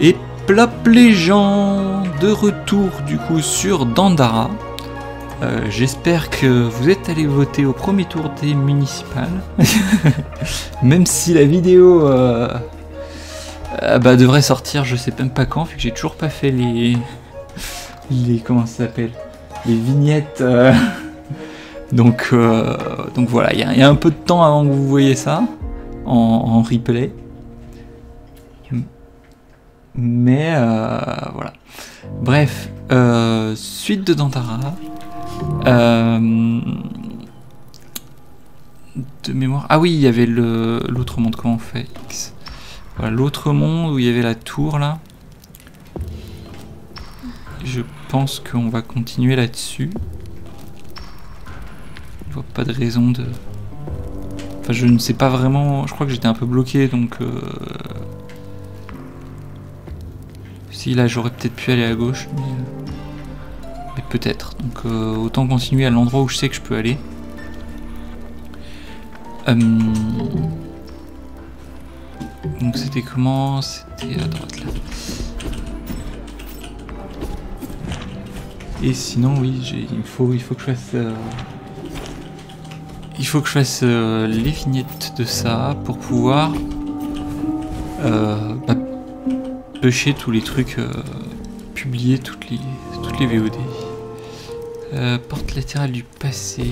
Et plop les gens de retour du coup sur Dandara. Euh, J'espère que vous êtes allés voter au premier tour des municipales. même si la vidéo euh, euh, bah, devrait sortir, je sais même pas quand, vu que j'ai toujours pas fait les. les. comment ça s'appelle Les vignettes. donc, donc voilà, il y, a- un peu de temps avant que vous voyez ça en replay. Mais euh, voilà. Bref, euh, suite de Dantara. Euh, de mémoire. Ah oui, il y avait l'autre monde. Comment on fait Voilà, l'autre monde où il y avait la tour là. Je pense qu'on va continuer là-dessus. Je vois pas de raison de. Enfin, je ne sais pas vraiment. Je crois que j'étais un peu bloqué donc. Là j'aurais peut-être pu aller à gauche, mais, euh, peut-être. Donc euh, autant continuer à l'endroit où je sais que je peux aller. Hum. Donc c'était comment? C'était à droite là. Et sinon oui, il faut, il faut que je fasse. euh, Il faut que je fasse les vignettes de ça pour pouvoir bah, pêcher tous les trucs, euh, publier toutes les, toutes les VOD. Euh, porte latérale du passé.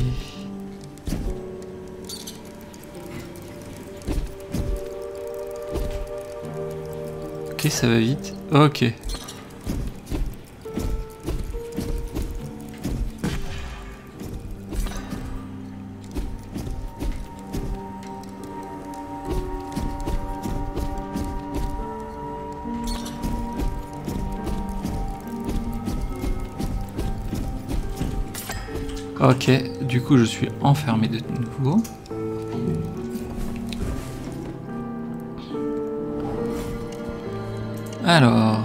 Ok, ça va vite. Ok. Ok, du coup je suis enfermé de nouveau. Alors.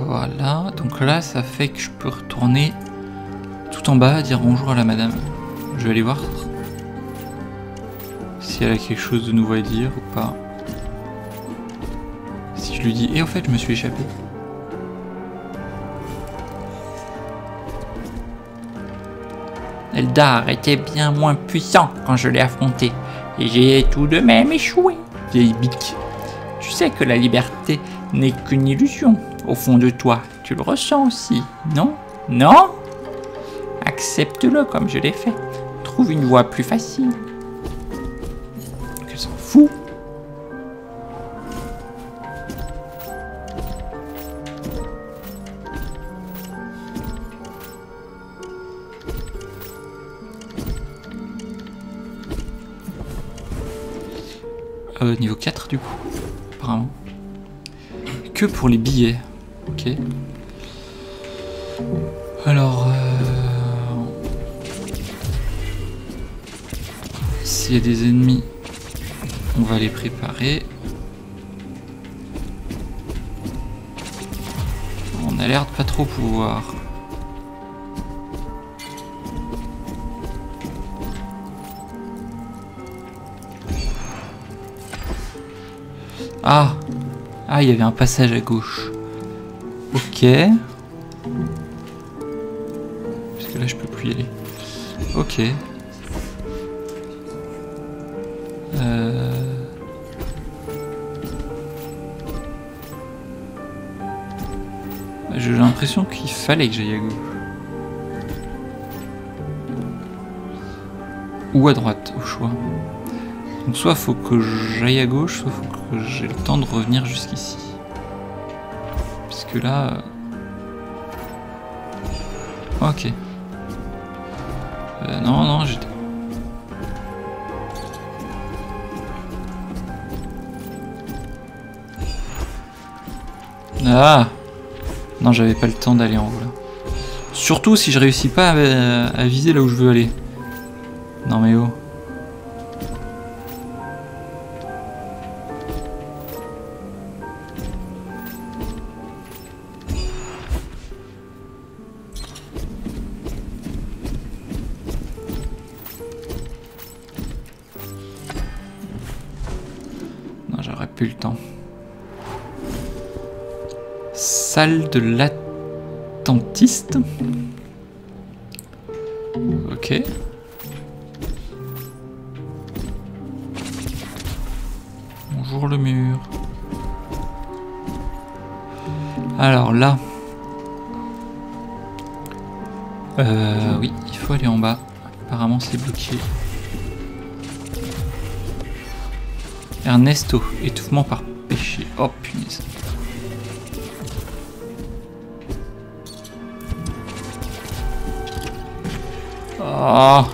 Voilà, donc là ça fait que je peux retourner tout en bas, dire bonjour à la madame. Je vais aller voir si elle a quelque chose de nouveau à dire ou pas. Si je lui dis, et au fait je me suis échappé. Eldar était bien moins puissant quand je l'ai affronté, et j'ai tout de même échoué. Vieille bique. Tu sais que la liberté n'est qu'une illusion. Au fond de toi, tu le ressens aussi, non? Non? Accepte-le comme je l'ai fait. Trouve une voie plus facile. Niveau 4 du coup, apparemment. Que pour les billets. Ok. Alors... Euh... S'il y a des ennemis, on va les préparer. On a l'air de pas trop pouvoir. Ah Ah, il y avait un passage à gauche. Ok. Parce que là, je peux plus y aller. Ok. Euh... J'ai l'impression qu'il fallait que j'aille à gauche. Ou à droite, au choix. Donc soit faut que j'aille à gauche, soit faut que j'ai le temps de revenir jusqu'ici. Parce que là... euh, Ok. Euh, non, non, j'étais... Ah Non, j'avais pas le temps d'aller en haut là. Surtout si je réussis pas à, à viser là où je veux aller. Non mais oh. Salle de l'attentiste. Ok. Bonjour le mur. Alors là. Euh, oui, il faut aller en bas. Apparemment c'est bloqué. Ernesto, étouffement par péché. Oh punaise. Oh.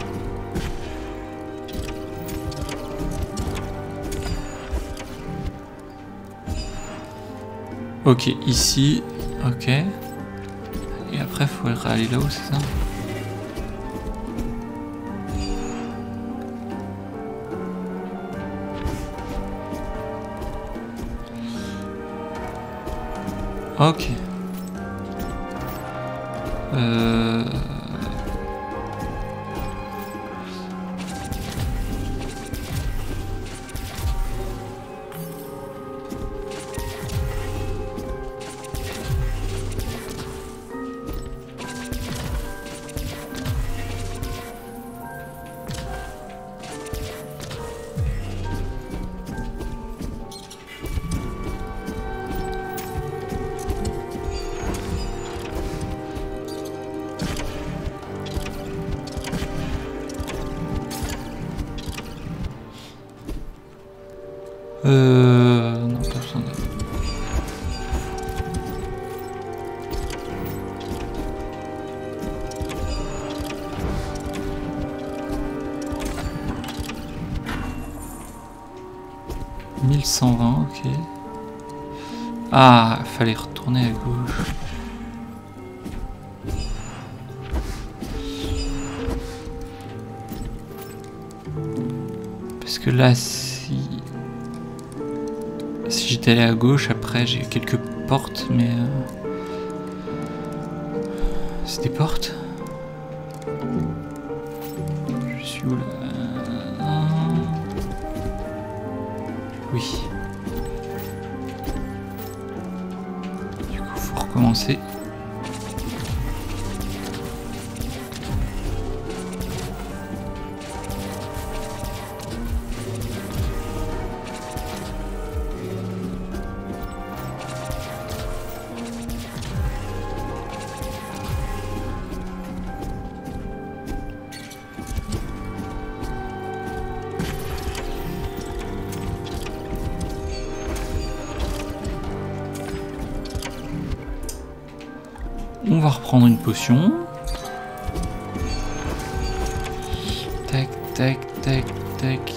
Ok, ici. Ok. Et après, faut aller là-haut, c'est ça? Ok. Gauche, après j'ai quelques portes, mais... euh, On va reprendre une potion. Tac, tac, tac, tac.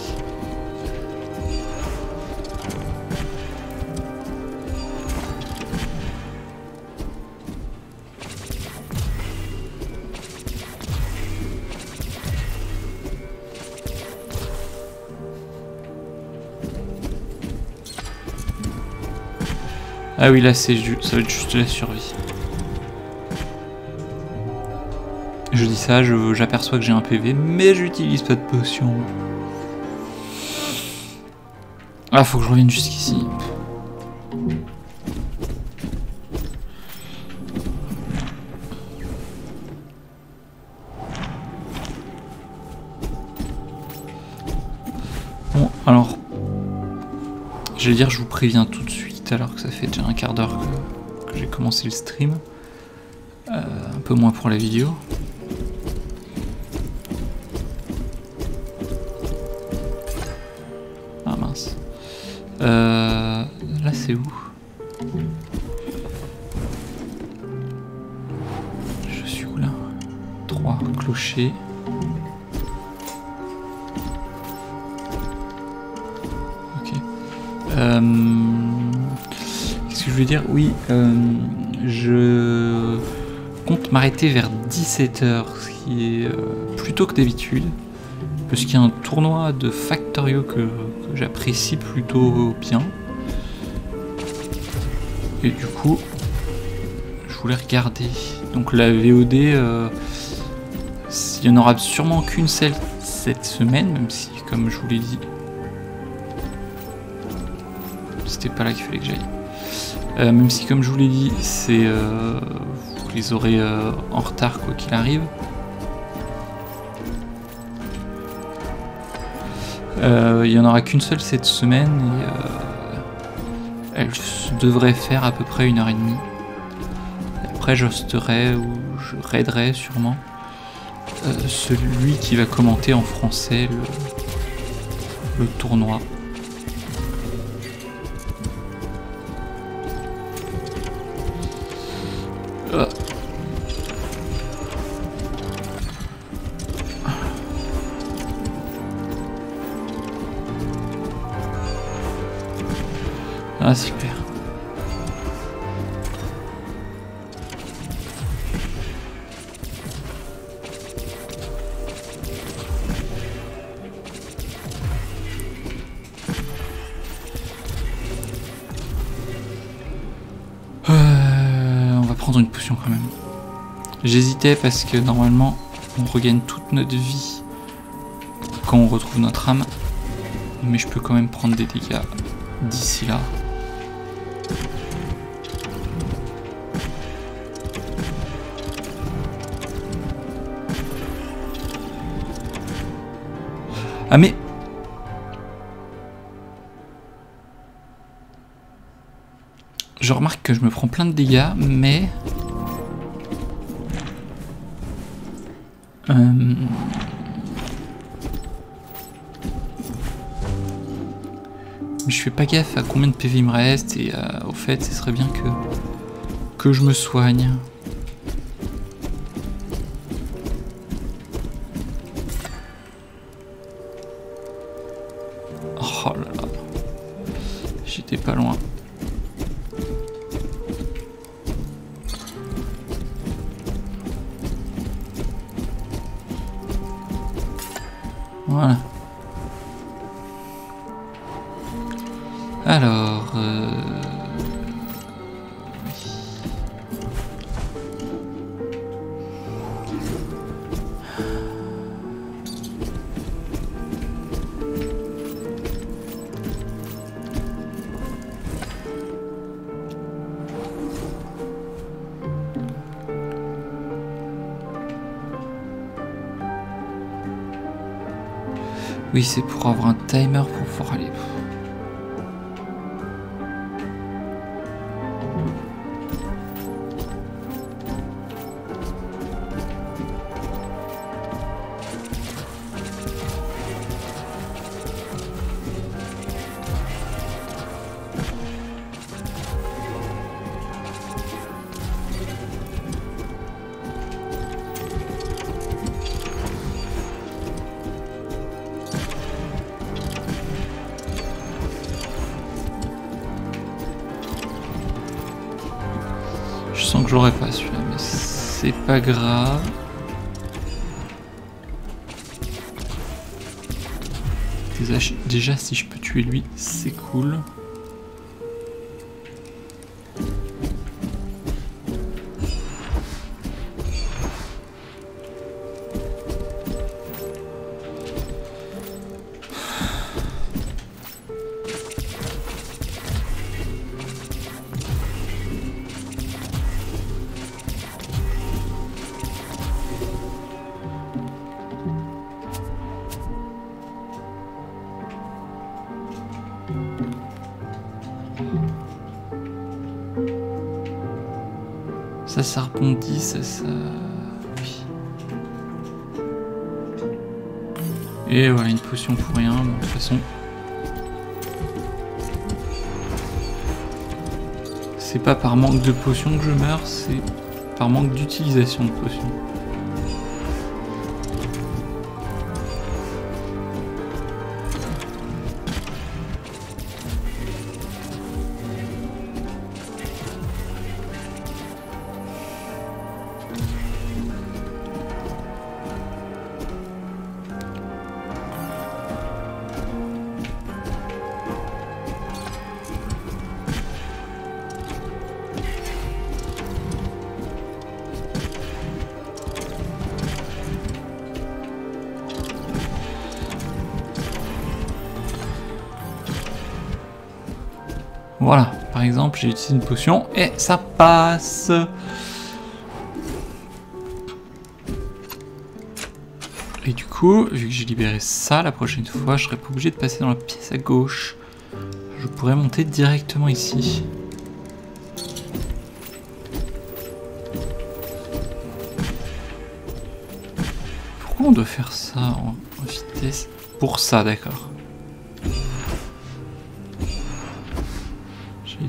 Ah oui, là, c'est ça va être juste la survie. Je dis ça, j'aperçois que j'ai un PV, mais j'utilise pas de potion. Ah, faut que je revienne jusqu'ici. Bon, alors... Je vais dire, je vous préviens tout de suite, alors que ça fait déjà un quart d'heure que, que j'ai commencé le stream. Euh, un peu moins pour la vidéo. Vers 17h, ce qui est euh, plus tôt que d'habitude parce qu'il y a un tournoi de Factorio que, j'apprécie plutôt bien. Et du coup, je voulais regarder. Donc la VOD, euh, il n'y en aura sûrement qu'une seule cette semaine, même si, comme je vous l'ai dit, c'était pas là qu'il fallait que j'aille. Euh, même si, comme je vous l'ai dit, c'est les euh, en retard quoi qu'il arrive. Il y en aura qu'une seule cette semaine et elle devrait faire à peu près une heure et demie. Après, j'hosterai ou je raiderai sûrement celui qui va commenter en français le tournoi. J'hésitais parce que normalement on regagne toute notre vie quand on retrouve notre âme. Mais je peux quand même prendre des dégâts d'ici là. Ah mais... Je remarque que je me prends plein de dégâts, mais... Euh... Je fais pas gaffe à combien de PV il me reste et euh, au fait, ce serait bien que, que je me soigne. C'est pour avoir un timer que je l'aurais pas celui-là, mais c'est pas grave. Déjà, si je peux tuer lui, c'est cool. Et voilà, une potion pour rien, de toute façon. C'est pas par manque de potions que je meurs, c'est par manque d'utilisation de potions. J'ai utilisé une potion et ça passe. Et du coup, vu que j'ai libéré ça, la prochaine fois, je serai pas obligé de passer dans la pièce à gauche. Je pourrais monter directement ici. Pourquoi on doit faire ça en vitesse? Pour ça, d'accord.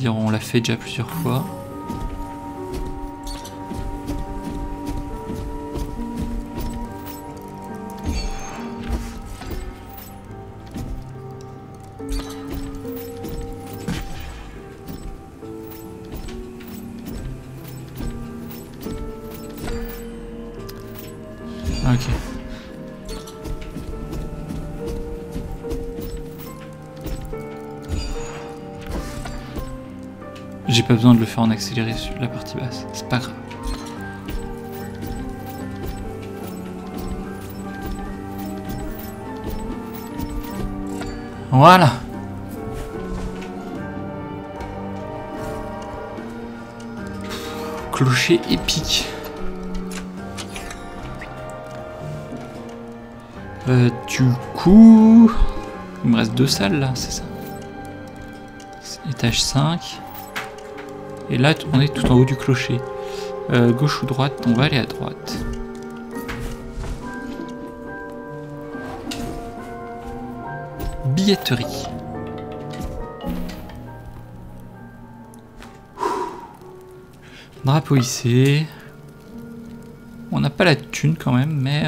On l'a fait déjà plusieurs fois. Ok. J'ai pas besoin de le faire en accéléré sur la partie basse, c'est pas grave. Voilà. Clocher épique. Euh, du coup... Il me reste deux salles là, c'est ça Étage 5. Et là, on est tout en haut du clocher. Euh, gauche ou droite On va aller à droite. Billetterie. Drapeau hissé. On n'a pas la thune quand même, mais...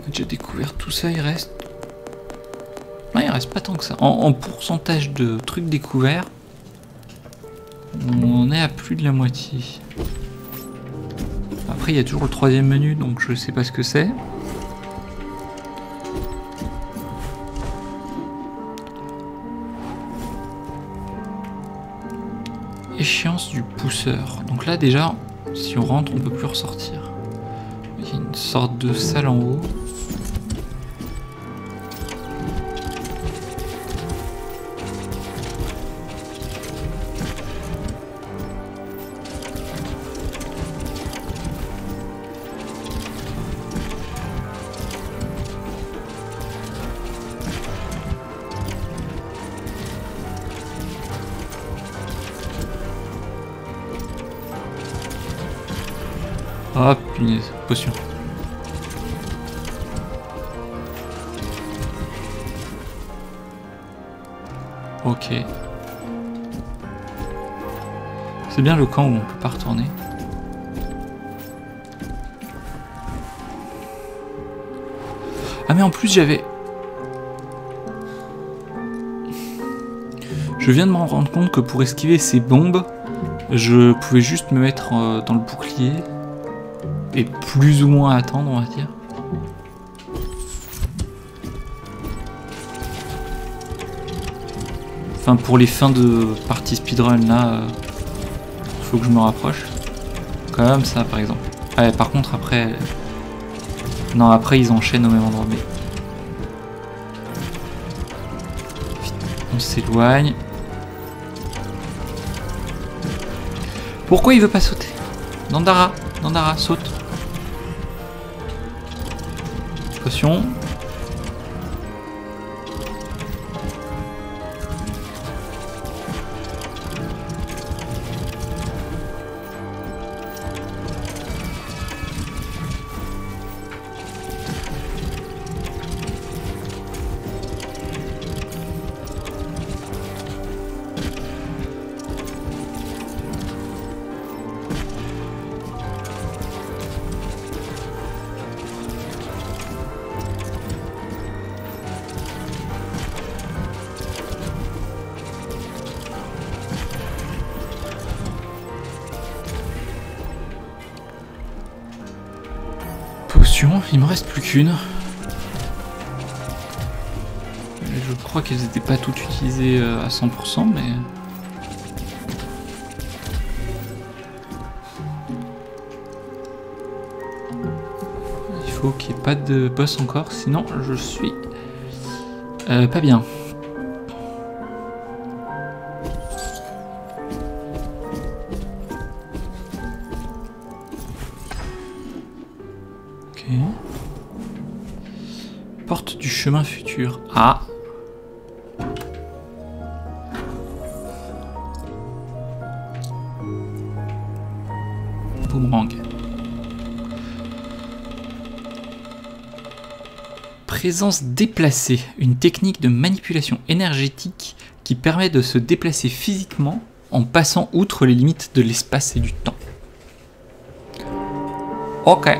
On a déjà découvert tout ça, il reste... Pas tant que ça. En, en pourcentage de trucs découverts, on est à plus de la moitié. Après, il y a toujours le troisième menu, donc je sais pas ce que c'est. Échéance du pousseur. Donc là, déjà, si on rentre, on peut plus ressortir. Il y a une sorte de salle en haut. Ok. C'est bien le camp où on peut pas retourner. Ah mais en plus j'avais... Je viens de me rendre compte que pour esquiver ces bombes, je pouvais juste me mettre euh, dans le bouclier et plus ou moins attendre, on va dire. Enfin, pour les fins de partie speedrun, là, euh, faut que je me rapproche. Comme ça, par exemple. Par contre, après... Non, après, ils enchaînent au même endroit, mais... On s'éloigne. Pourquoi il veut pas sauter? Nandara, Nandara, saute. Potion. Qu'une. Je crois qu'elles n'étaient pas toutes utilisées euh, à 100%, mais... Il faut faut qu'il n'y ait pas de boss encore, sinon je suis euh, pas bien. Chemin futur. Ah Boomerang. Présence déplacée, une technique de manipulation énergétique qui permet de se déplacer physiquement en passant outre les limites de l'espace et du temps. Ok.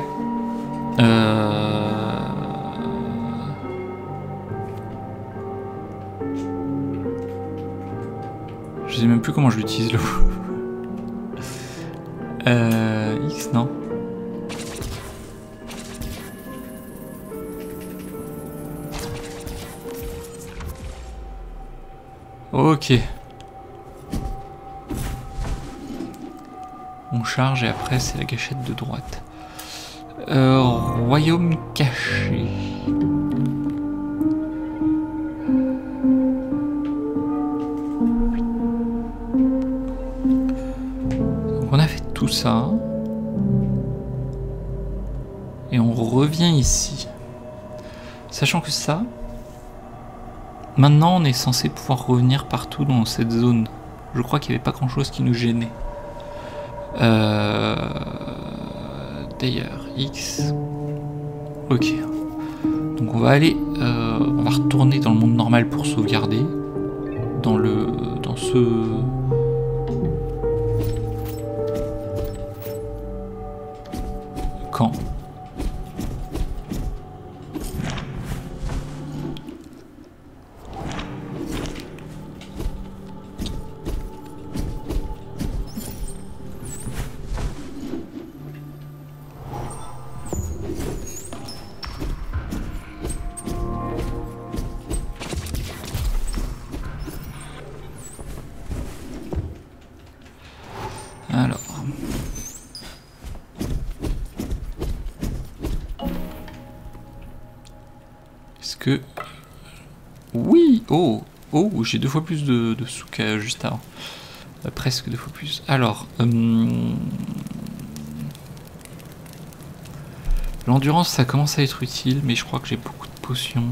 euh, X, non Ok. On charge et après c'est la gâchette de droite. Euh, royaume caché. Et on revient ici. Sachant que ça, Maintenant, on est censé pouvoir revenir partout dans cette zone. Je crois qu'il n'y avait pas grand chose qui nous gênait. Euh... D'ailleurs, X. Ok. Donc on va aller, euh, on va retourner dans le monde normal pour sauvegarder. Dans le, dans ce camp. J'ai deux fois plus de, de sous juste avant. Euh, presque deux fois plus. Alors... hum, L'endurance, ça commence à être utile, mais je crois que j'ai beaucoup de potions.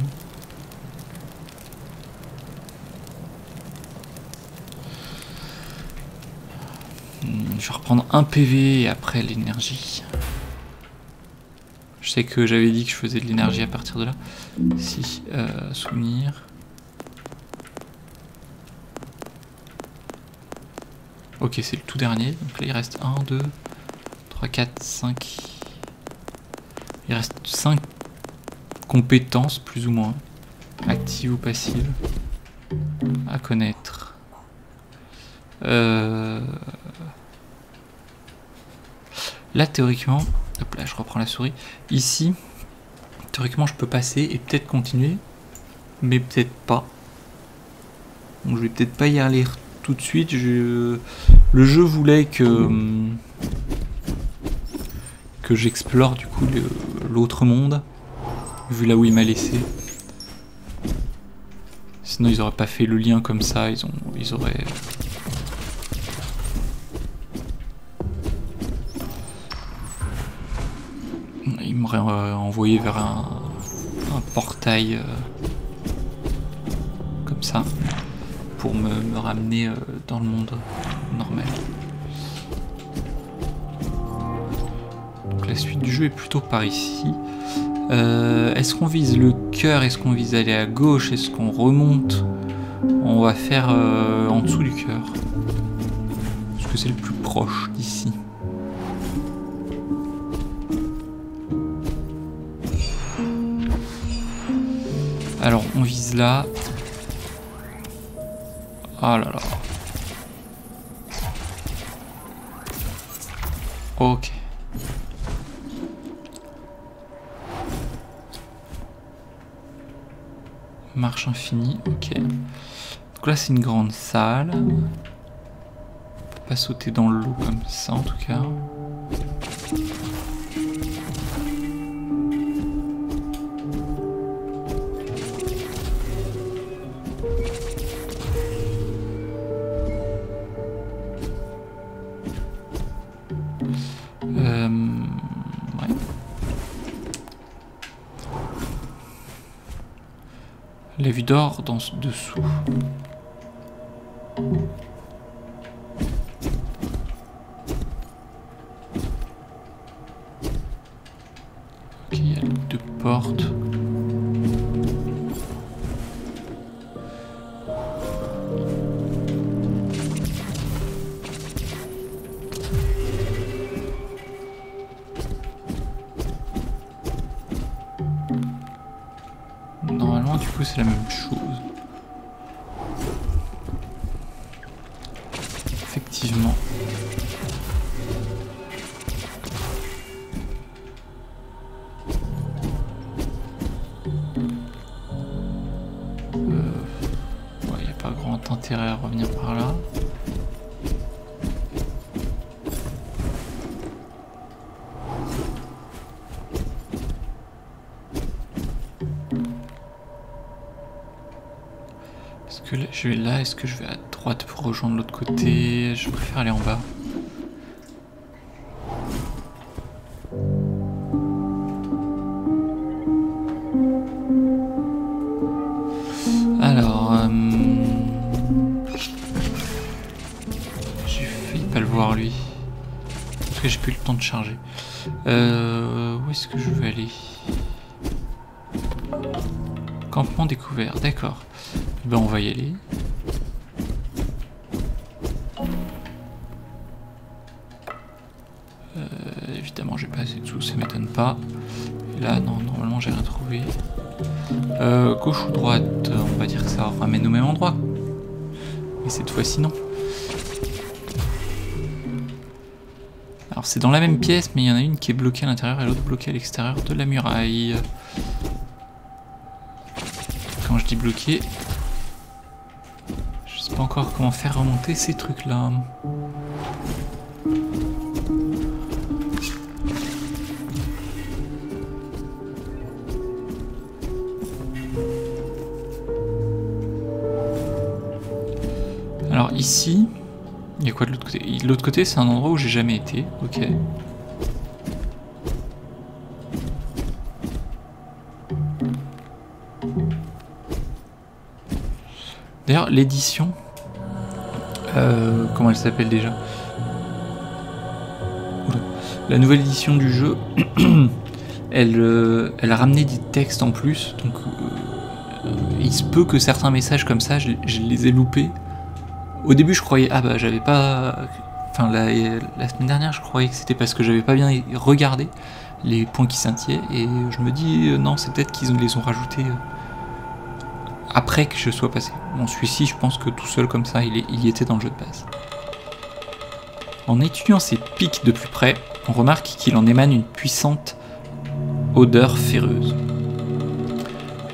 Hmm, Je vais reprendre un PV et après l'énergie. Je sais que j'avais dit que je faisais de l'énergie à partir de là. Si, euh, souvenir. Ok, c'est le tout dernier. Donc là, il reste 1, 2, 3, 4, 5. Il reste 5 compétences, plus ou moins. Actives ou passives. À connaître. Euh... Là, théoriquement, hop là, je reprends la souris. Ici, théoriquement, je peux passer et peut-être continuer, mais peut-être pas. Donc, je vais peut-être pas y aller tout de suite. Je... Le jeu voulait que que j'explore du coup l'autre monde, vu là où il m'a laissé. Sinon, ils auraient pas fait le lien comme ça. Ils ont, ils auraient Il m'aurait euh, envoyé vers un, un portail euh, comme ça pour me, me ramener euh, dans le monde normal. Donc la suite du jeu est plutôt par ici. Euh, est-ce qu'on vise le cœur? Est-ce qu'on vise aller à gauche? Est-ce qu'on remonte? On va faire euh, en dessous du cœur. Parce que c'est le plus proche d'ici. Alors, on vise là. Oh là là. Ok. Marche infinie, ok. Donc là, c'est une grande salle. On peut pas sauter dans l'eau comme ça, en tout cas. D'or dans dessous. Que je vais à droite pour rejoindre l'autre côté Je préfère aller en bas. Alors... euh, J'ai failli pas le voir lui. Parce que j'ai plus le temps de charger. Euh, où est-ce que je vais aller? Campement découvert, d'accord. Ben on va y aller. J'ai pas assez de sous, ça m'étonne pas. Là non, normalement j'ai rien trouvé. Euh, gauche ou droite, on va dire que ça ramène au même endroit. Mais cette fois-ci non. Alors c'est dans la même pièce, mais il y en a une qui est bloquée à l'intérieur et l'autre bloquée à l'extérieur de la muraille. Quand je dis bloqué, je sais pas encore comment faire remonter ces trucs-là. Ici, il y a quoi de l'autre côté? L'autre côté, c'est un endroit où j'ai jamais été. Ok. D'ailleurs, l'édition, euh, comment elle s'appelle déjà? La nouvelle édition du jeu, elle, euh, elle a ramené des textes en plus, donc euh, il se peut que certains messages comme ça, je les ai loupés. Au début, je croyais, ah bah j'avais pas. Enfin, la, semaine dernière, je croyais que c'était parce que j'avais pas bien regardé les points qui scintillaient, et je me dis, euh, non, c'est peut-être qu'ils les ont rajoutés euh, après que je sois passé. Bon, celui-ci, je pense que tout seul comme ça, il, il y était dans le jeu de base. En étudiant ces pics de plus près, on remarque qu'il en émane une puissante odeur féreuse.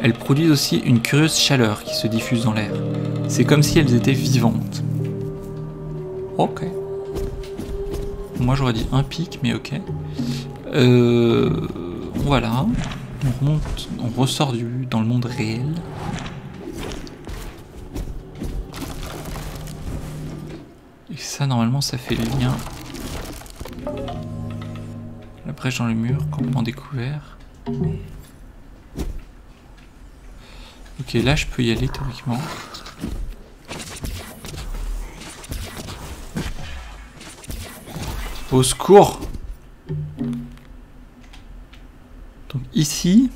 Elles produisent aussi une curieuse chaleur qui se diffuse dans l'air. C'est comme si elles étaient vivantes. Ok. Moi j'aurais dit un pic, mais ok. Euh, voilà. On remonte, on ressort du, dans le monde réel. Et ça, normalement, ça fait le lien. La brèche dans le mur, campement découvert. Ok, là, je peux y aller théoriquement. Au secours Donc ici,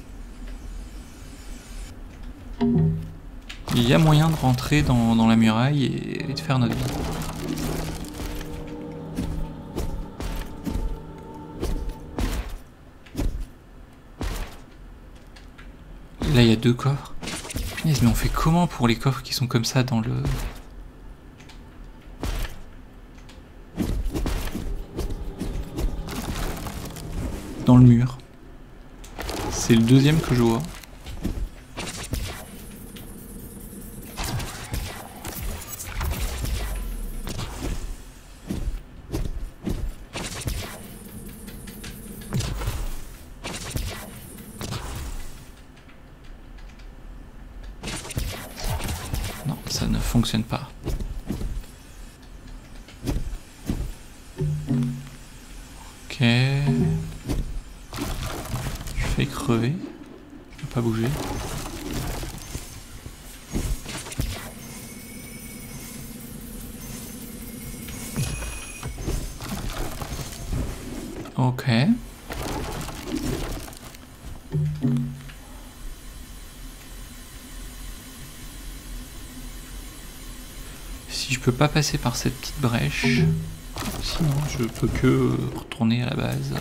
il y a moyen de rentrer dans, la muraille et, et de faire notre vie. Là, il y a deux coffres. Punaise, mais on fait comment pour les coffres qui sont comme ça dans le... Le mur. C'est le deuxième que je vois. Pas passer par cette petite brèche, sinon je peux que retourner à la base.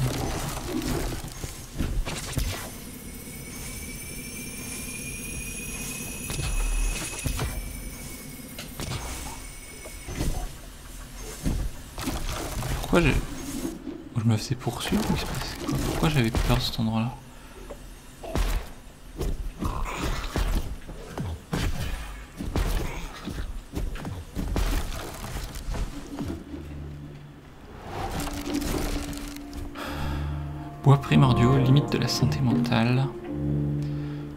Pourquoi j'ai... Je me faisais poursuivre Pourquoi j'avais peur de cet endroit-là? Primordiaux, limite de la santé mentale.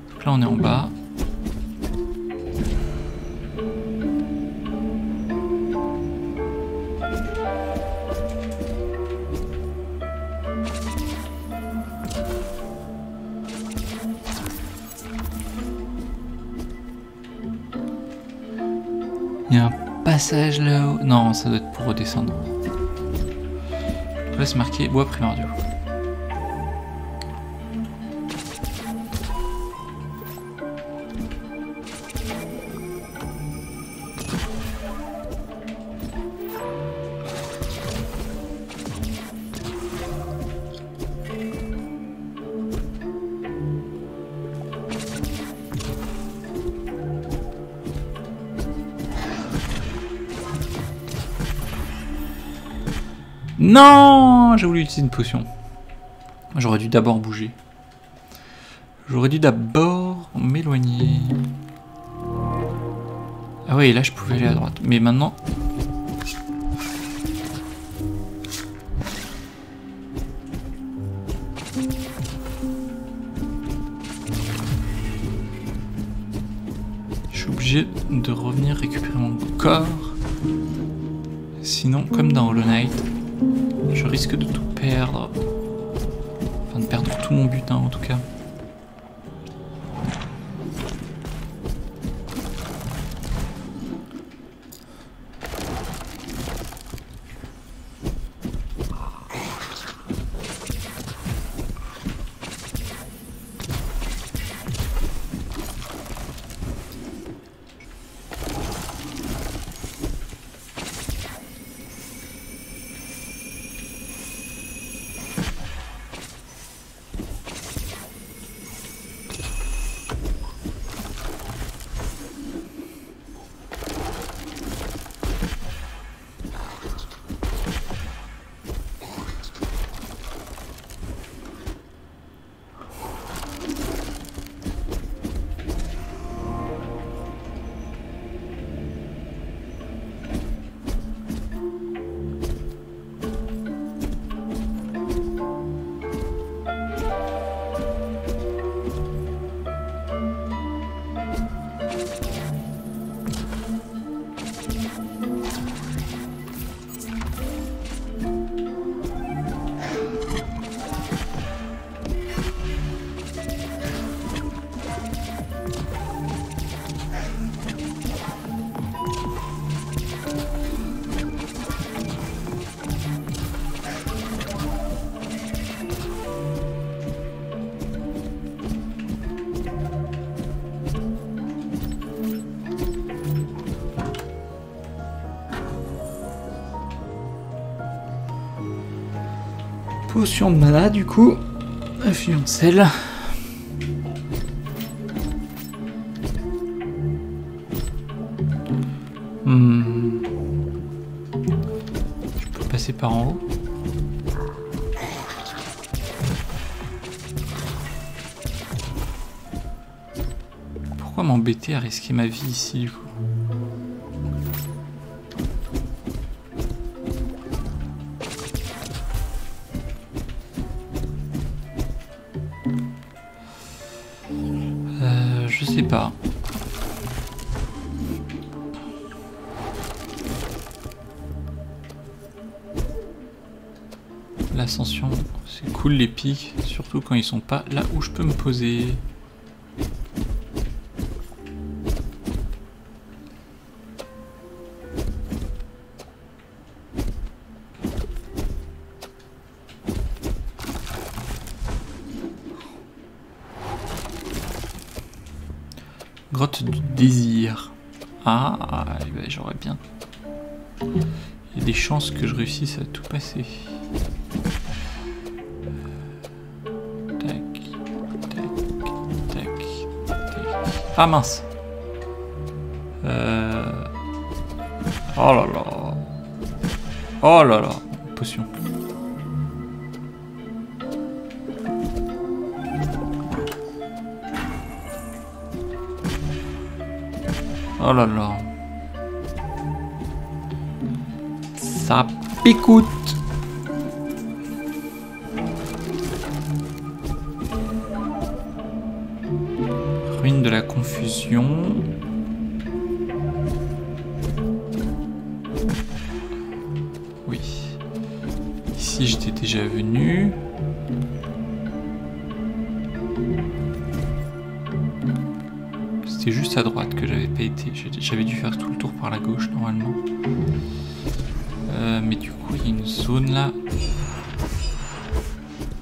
Donc là on est en bas. Il y a un passage là-haut. Non, ça doit être pour redescendre. Là, c'est marqué bois primordiaux. Non J'ai voulu utiliser une potion. J'aurais dû d'abord bouger. J'aurais dû d'abord m'éloigner. Ah oui, là je pouvais aller à droite. Mais maintenant... Je suis obligé de revenir récupérer mon corps. Sinon, comme dans Hollow Knight, je risque de tout perdre. Enfin, de perdre tout mon butin en tout cas. De mana du coup. Infusion sel. Hmm. Je peux passer par en haut. Pourquoi m'embêter à risquer ma vie ici du coup? surtout quand ils sont pas là où je peux me poser. Grotte du désir. Ah, ah eh ben, j'aurais bien. Il y a des chances que je réussisse à tout passer. Ah mince. Euh... Oh là là. Oh là là. Potion. Oh là là. Ça picoute.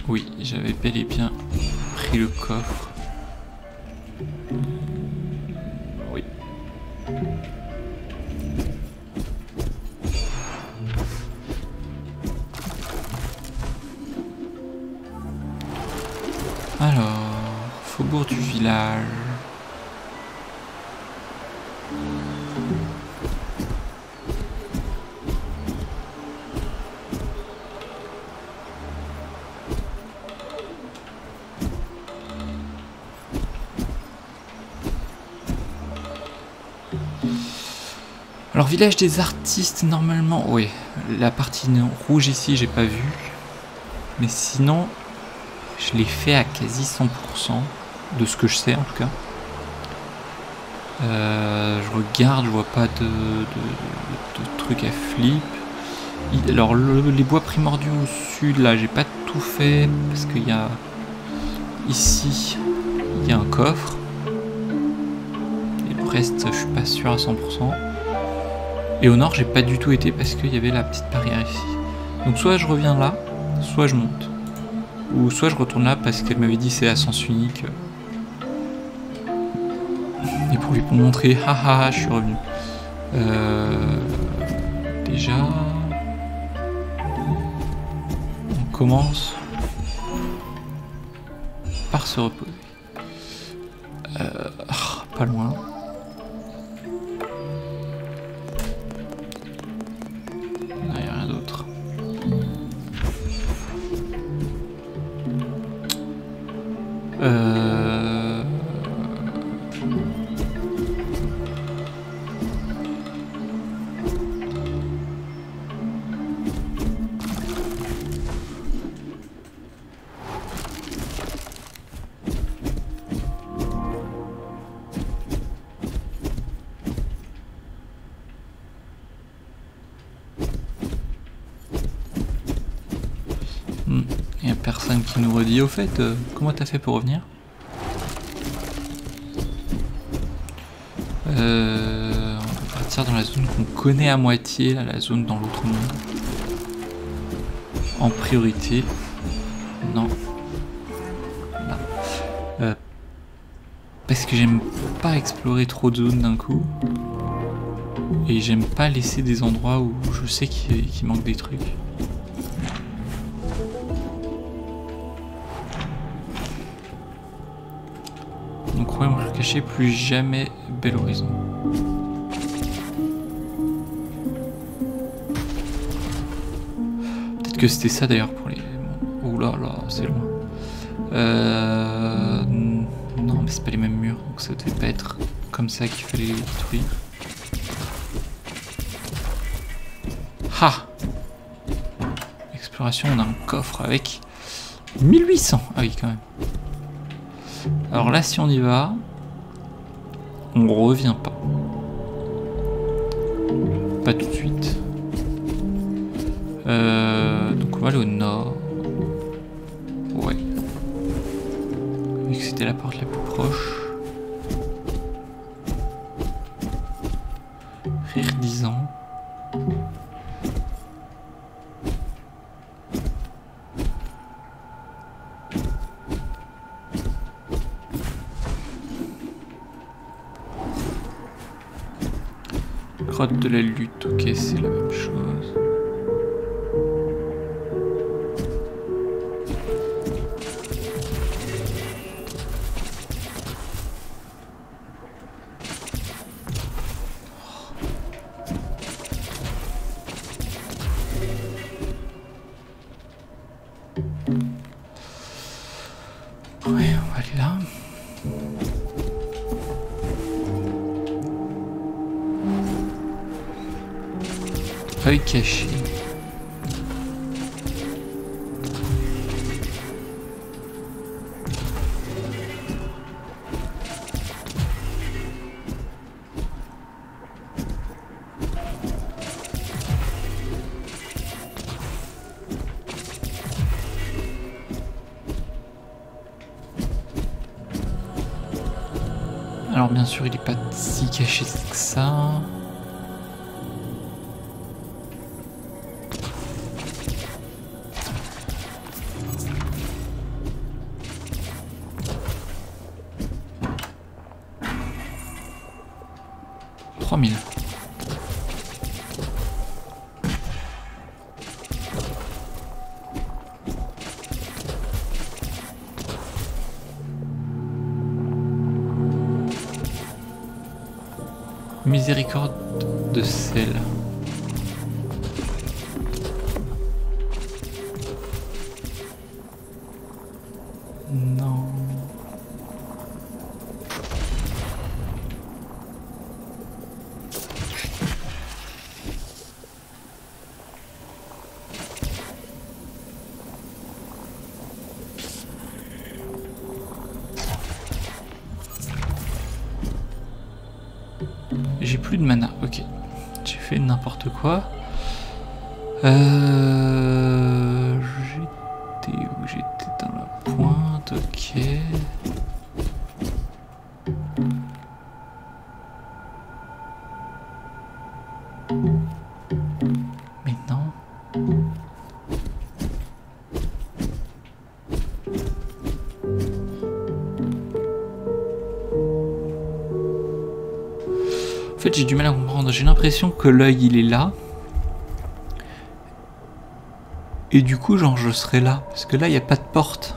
Oui, j'avais bel et bien pris le coffre. Alors village des artistes normalement, oui, la partie rouge ici j'ai pas vu, mais sinon je l'ai fait à quasi 100% de ce que je sais en tout cas. Euh, je regarde, je vois pas de, trucs à flip. Alors les bois primordiaux au sud là j'ai pas tout fait parce qu'il y a ici il y a un coffre. Et le reste je suis pas sûr à 100%. Et au nord, j'ai pas du tout été parce qu'il y avait la petite barrière ici. Donc soit je reviens là, soit je monte. Ou soit je retourne là parce qu'elle m'avait dit c'est à sens unique. Et pour lui pour montrer, haha, je suis revenu. Euh, déjà, on commence par se reposer. Euh, pas loin. Fait, euh, comment t'as fait pour revenir euh, On va partir dans la zone qu'on connaît à moitié, la zone dans l'autre monde. En priorité. Non. Non. Euh, parce que j'aime pas explorer trop de zones d'un coup. Et j'aime pas laisser des endroits où je sais qu'il manque des trucs. Plus jamais Bel Horizon. Peut-être que c'était ça d'ailleurs pour les... Oh là là, c'est loin. Euh... Non, mais c'est pas les mêmes murs, donc ça devait pas être comme ça qu'il fallait les détruire. Ha Exploration, on a un coffre avec 1800. Ah oui, quand même. Alors là, si on y va, on revient pas. Pas tout de suite. Euh, donc on va aller au nord. Ouais. Vu que c'était la porte la plus proche. Miséricorde J'ai plus de mana, ok. J'ai fait n'importe quoi. Euh... J'ai l'impression que l'œil, il est là. Et du coup, genre, je serai là. Parce que là, il n'y a pas de porte.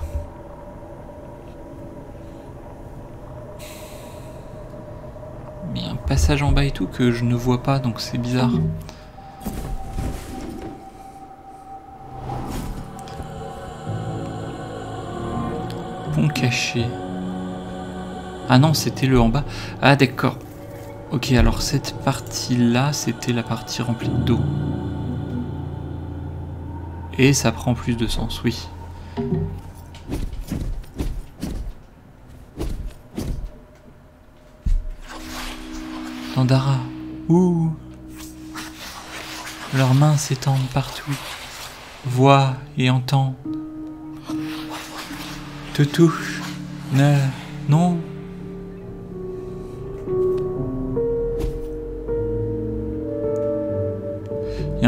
Mais un passage en bas et tout que je ne vois pas, donc c'est bizarre. Pont caché. Ah non, c'était le en bas. Ah d'accord. Ok, alors cette partie-là, c'était la partie remplie d'eau. Et ça prend plus de sens, oui. Dandara. Ouh. Leurs mains s'étendent partout. Voient et entendent. Te touche. Ne. Non.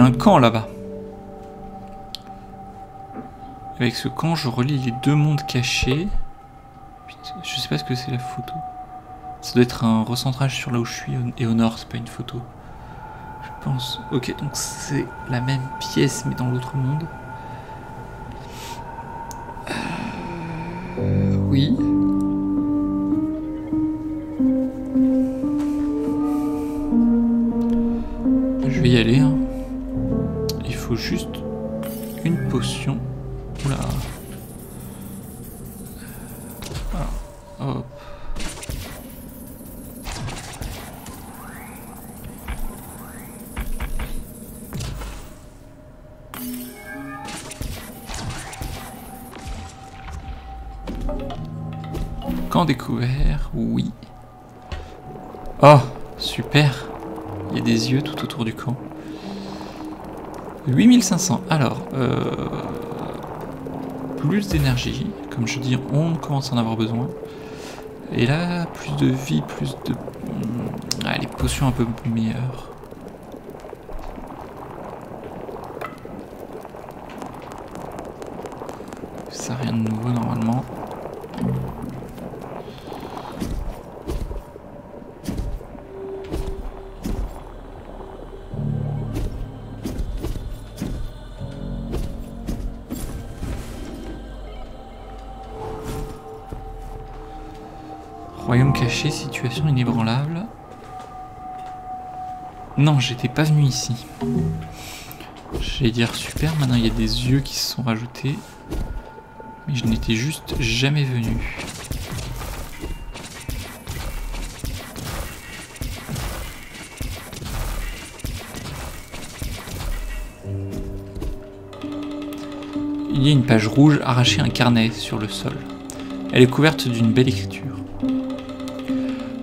Un camp là-bas. Avec ce camp, je relie les deux mondes cachés. Je sais pas ce que c'est la photo. Ça doit être un recentrage sur là où je suis et au nord, c'est pas une photo. Je pense. Ok, donc c'est la même pièce mais dans l'autre monde. Euh, oui. 8500. Alors, euh, plus d'énergie. Comme je dis, on commence à en avoir besoin. Et là, plus de vie, plus de... Ah, les potions un peu meilleures. Ça, rien de nouveau normalement. Non, j'étais pas venu ici. J'allais dire super, maintenant il y a des yeux qui se sont rajoutés. Mais je n'étais juste jamais venu. Il y a une page rouge arrachée un carnet sur le sol. Elle est couverte d'une belle écriture.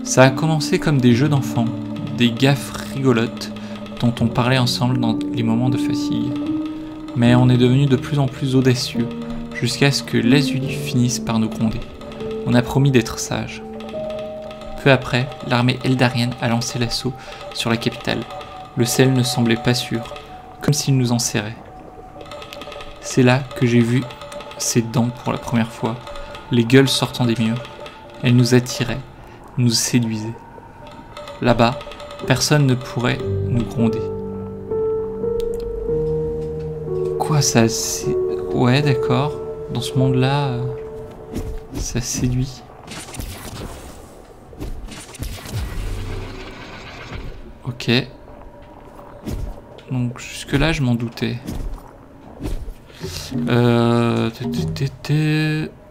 Ça a commencé comme des jeux d'enfants, des gaffes dont on parlait ensemble dans les moments de fatigue. Mais on est devenu de plus en plus audacieux, jusqu'à ce que l'Azuli finisse par nous gronder. On a promis d'être sages. Peu après, l'armée eldarienne a lancé l'assaut sur la capitale. Le sel ne semblait pas sûr, comme s'il nous en serrait. C'est là que j'ai vu ses dents pour la première fois, les gueules sortant des murs. Elles nous attiraient, nous séduisaient. Là-bas, personne ne pourrait nous gronder. Quoi, ça. Ouais, d'accord. Dans ce monde-là, euh, ça séduit. Ok. Donc jusque-là, je m'en doutais. Euh...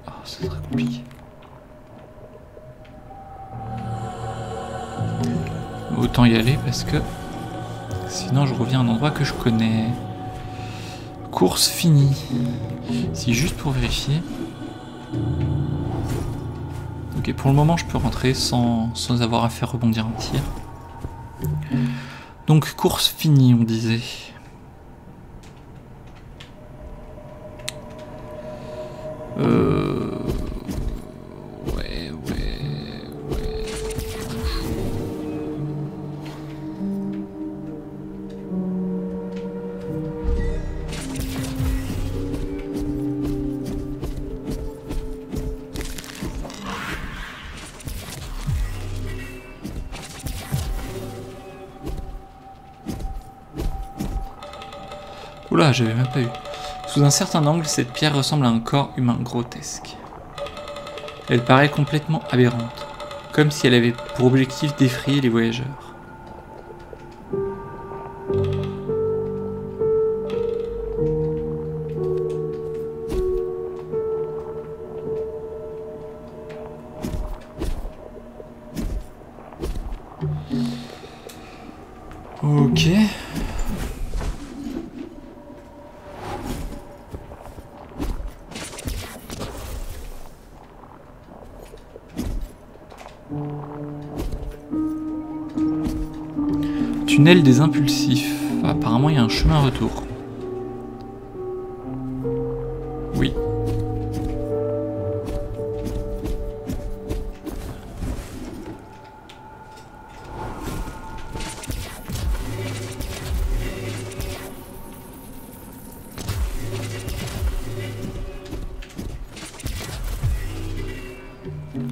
Oh, c'est très compliqué. Autant y aller parce que sinon je reviens à un endroit que je connais. Course finie. Si juste pour vérifier. Ok, pour le moment je peux rentrer sans, sans avoir à faire rebondir un tir. Donc course finie on disait. Oula, j'avais même pas eu. Sous un certain angle, cette pierre ressemble à un corps humain grotesque. Elle paraît complètement aberrante, comme si elle avait pour objectif d'effrayer les voyageurs. Tunnel des impulsifs. Apparemment, il y a un chemin retour. Oui.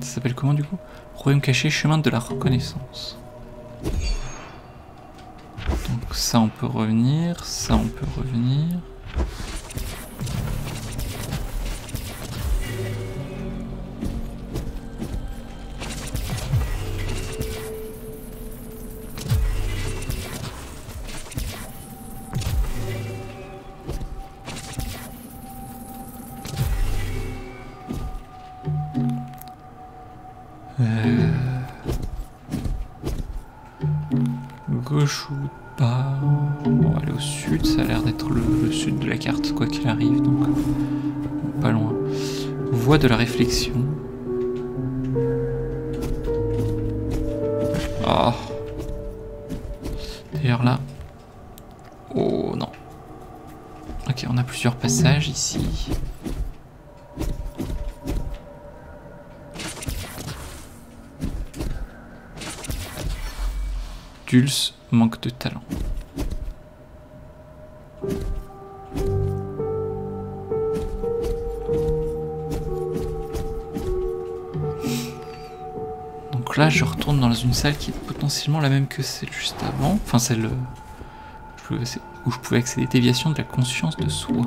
Ça s'appelle comment du coup? Royaume caché, chemin de la reconnaissance. Ça on peut revenir, ça on peut revenir. Manque de talent. Donc là, je retourne dans une salle qui est potentiellement la même que celle juste avant. Enfin, celle où je pouvais accéder déviation de la conscience de soi.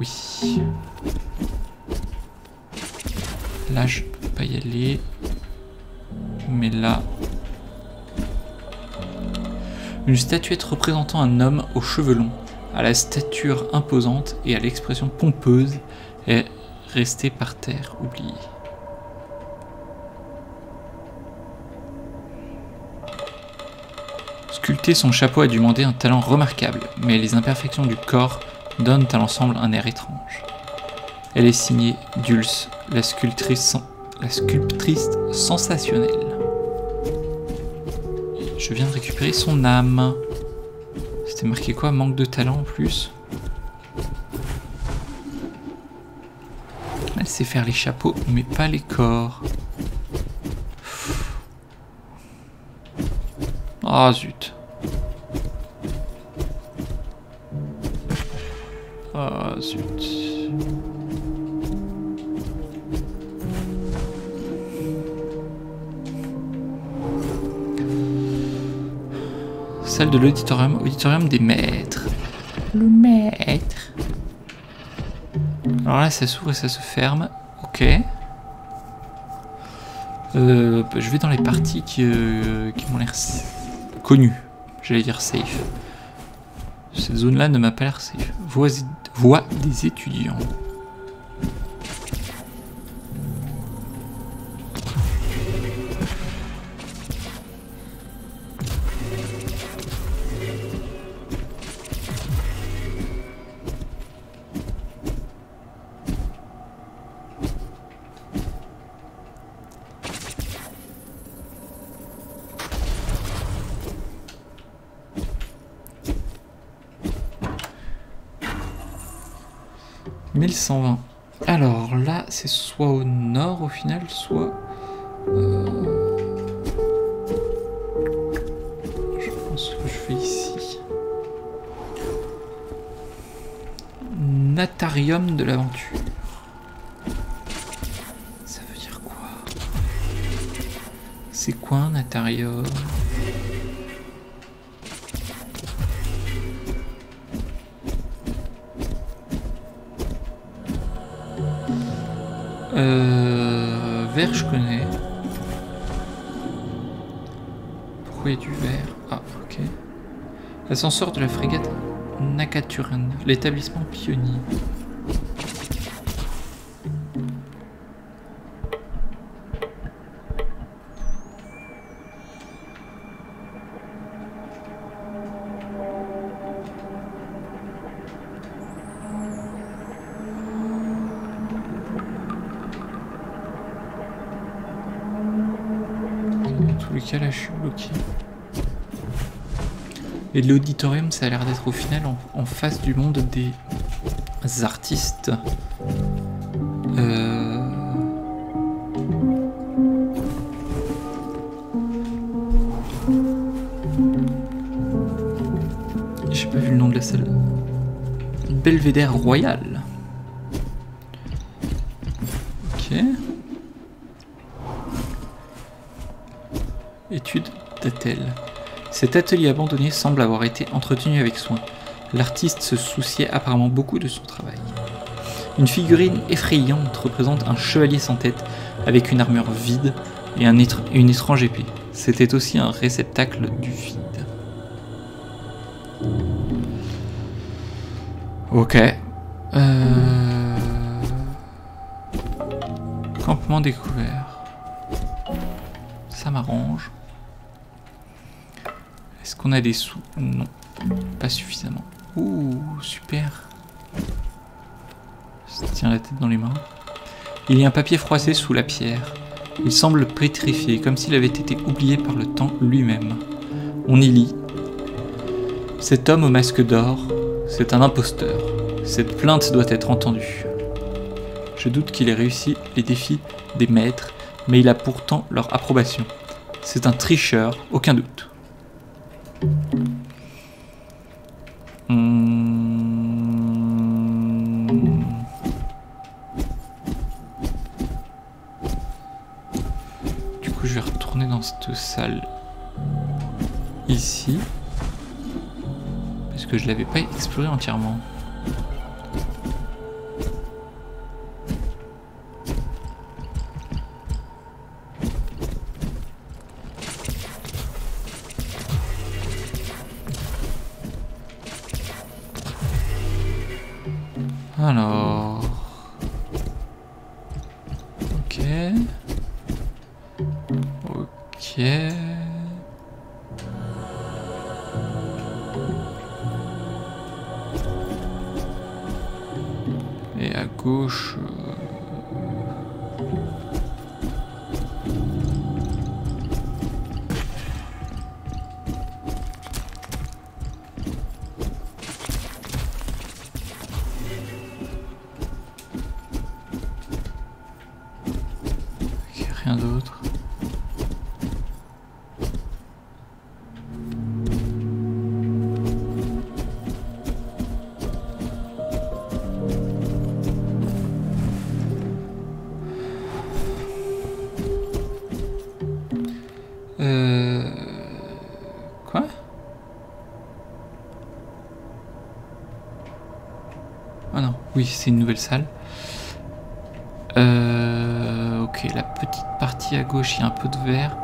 Oui. Là, je peux pas y aller. Mais là... Une statuette représentant un homme aux cheveux longs, à la stature imposante et à l'expression pompeuse est restée par terre, oubliée. Sculpter son chapeau a demander un talent remarquable, mais les imperfections du corps donnent à l'ensemble un air étrange. Elle est signée Dulce, la sculptrice sensationnelle. Je viens de récupérer son âme. C'était marqué quoi? Manque de talent en plus? Elle sait faire les chapeaux, mais pas les corps. Ah zut. Ah zut. Salle de l'auditorium, auditorium des maîtres. Le maître. Alors là, ça s'ouvre et ça se ferme. Ok. Euh, je vais dans les parties qui, euh, qui m'ont l'air connues. J'allais dire safe. Cette zone-là ne m'a pas l'air safe. Voix, voix des étudiants. Euh, vert, je connais. Pourquoi il y a du vert? Ah, ok. L'ascenseur de la frégate Nakaturan, l'établissement pionnier. Et l'auditorium, ça a l'air d'être au final en, face du monde des artistes. Euh... J'ai pas vu le nom de la salle. Belvédère Royal. Cet atelier abandonné semble avoir été entretenu avec soin. L'artiste se souciait apparemment beaucoup de son travail. Une figurine effrayante représente un chevalier sans tête avec une armure vide et une étrange épée. C'était aussi un réceptacle du vide. Ok. Qu'on a des sous Non, pas suffisamment. Ouh, super. Ça tient la tête dans les mains. Il y a un papier froissé sous la pierre. Il semble pétrifié, comme s'il avait été oublié par le temps lui-même. On y lit. Cet homme au masque d'or, c'est un imposteur. Cette plainte doit être entendue. Je doute qu'il ait réussi les défis des maîtres, mais il a pourtant leur approbation. C'est un tricheur, aucun doute. Hmm. Du coup, je vais retourner dans cette salle ici. Parce que je l'avais pas exploré entièrement. Alors... c'est une nouvelle salle. Euh, ok, la petite partie à gauche, il y a un peu de vert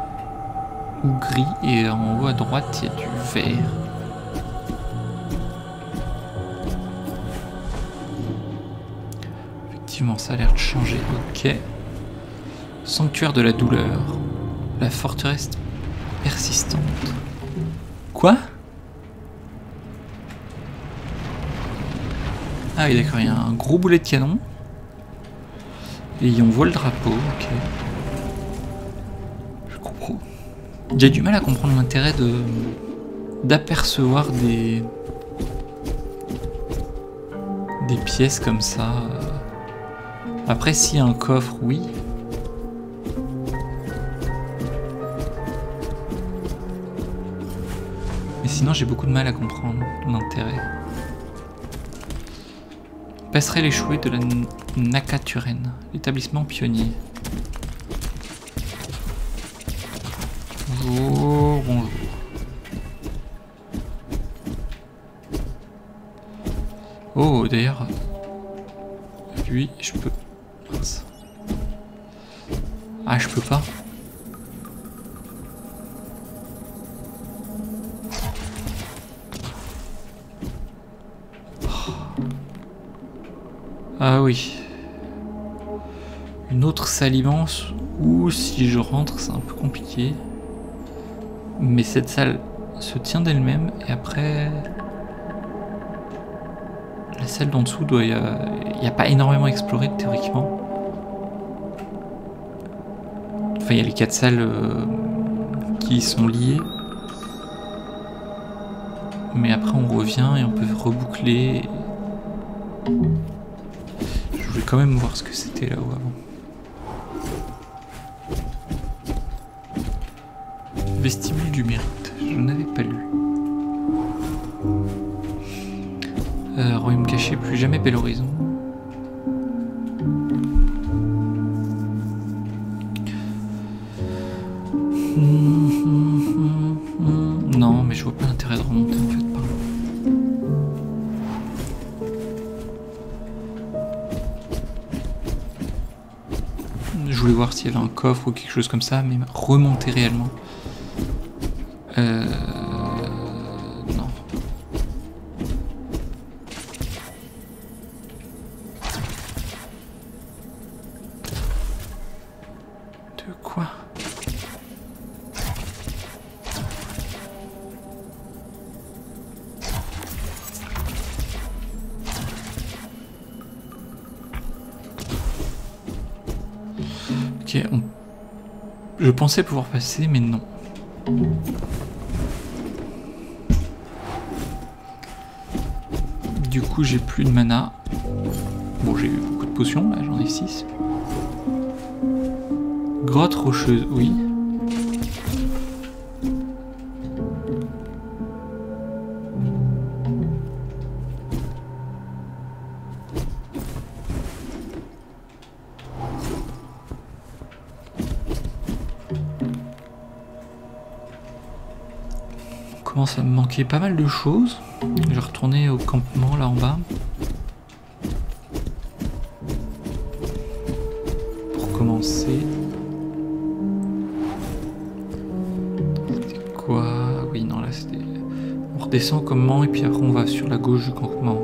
ou gris, et en haut à droite, il y a du vert. Effectivement, ça a l'air de changer. Ok. Sanctuaire de la douleur. La forteresse persistante. Quoi? Ah oui, d'accord, il y a un gros boulet de canon. Et on voit le drapeau, ok. Je comprends. J'ai du mal à comprendre l'intérêt de d'apercevoir des des pièces comme ça. Après, s'il y a un coffre, oui. Mais sinon, j'ai beaucoup de mal à comprendre l'intérêt. Passerelle échouée de la Nakaturen, l'établissement pionnier. Bonjour, bonjour. Oh, d'ailleurs, Ah oui. Une autre salle immense où si je rentre c'est un peu compliqué. Mais cette salle se tient d'elle-même et après... La salle d'en dessous doit... Il n'y a pas énormément exploré théoriquement. Enfin il y a les quatre salles euh, qui sont liées. Mais après on revient et on peut reboucler. Je voulais quand même voir ce que c'était là-haut avant. Vestibule du mérite, je n'avais pas lu. Euh, royaume caché, plus jamais bel horizon. Coffre ou quelque chose comme ça, mais remonter réellement. Pensais pouvoir passer, mais non. Du coup, j'ai plus de mana. Bon, j'ai eu beaucoup de potions, là, j'en ai 6. Grotte rocheuse, oui. À me manquer pas mal de choses. Je vais retourner au campement là en bas. Pour commencer. C'était quoi? Oui, non, là c'était. On redescend au campement et puis après on va sur la gauche du campement.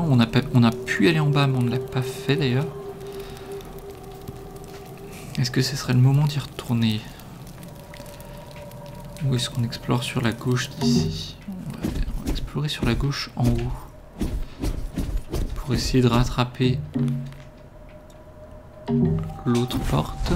On a, on pu aller en bas, mais on ne l'a pas fait d'ailleurs. Est-ce que ce serait le moment d'y retourner? Ou est-ce qu'on explore sur la gauche d'ici? On va explorer sur la gauche en haut. Pour essayer de rattraper l'autre porte.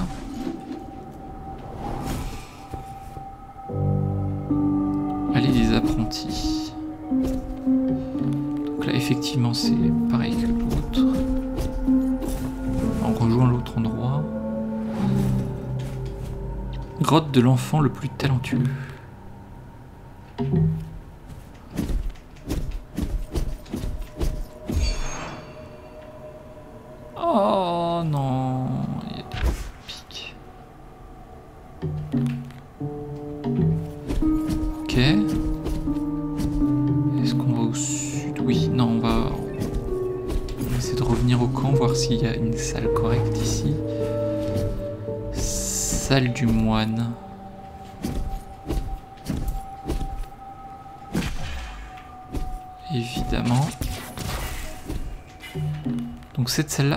De l'enfant le plus talentueux.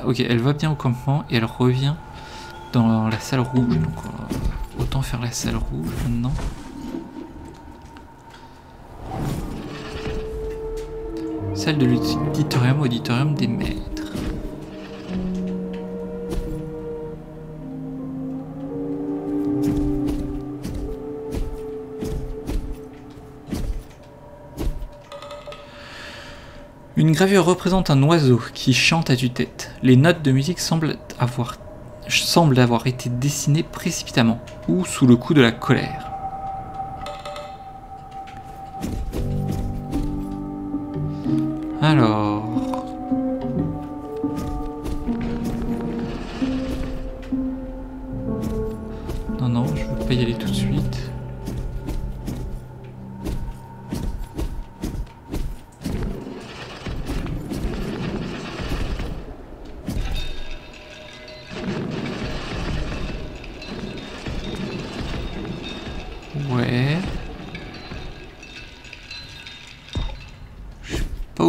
Ok, elle va bien au campement et elle revient dans la salle rouge. Donc euh, autant faire la salle rouge maintenant. Salle de l'auditorium, auditorium des maîtres. Gravure représente un oiseau qui chante à tue-tête. Les notes de musique semblent avoir été dessinées précipitamment ou sous le coup de la colère.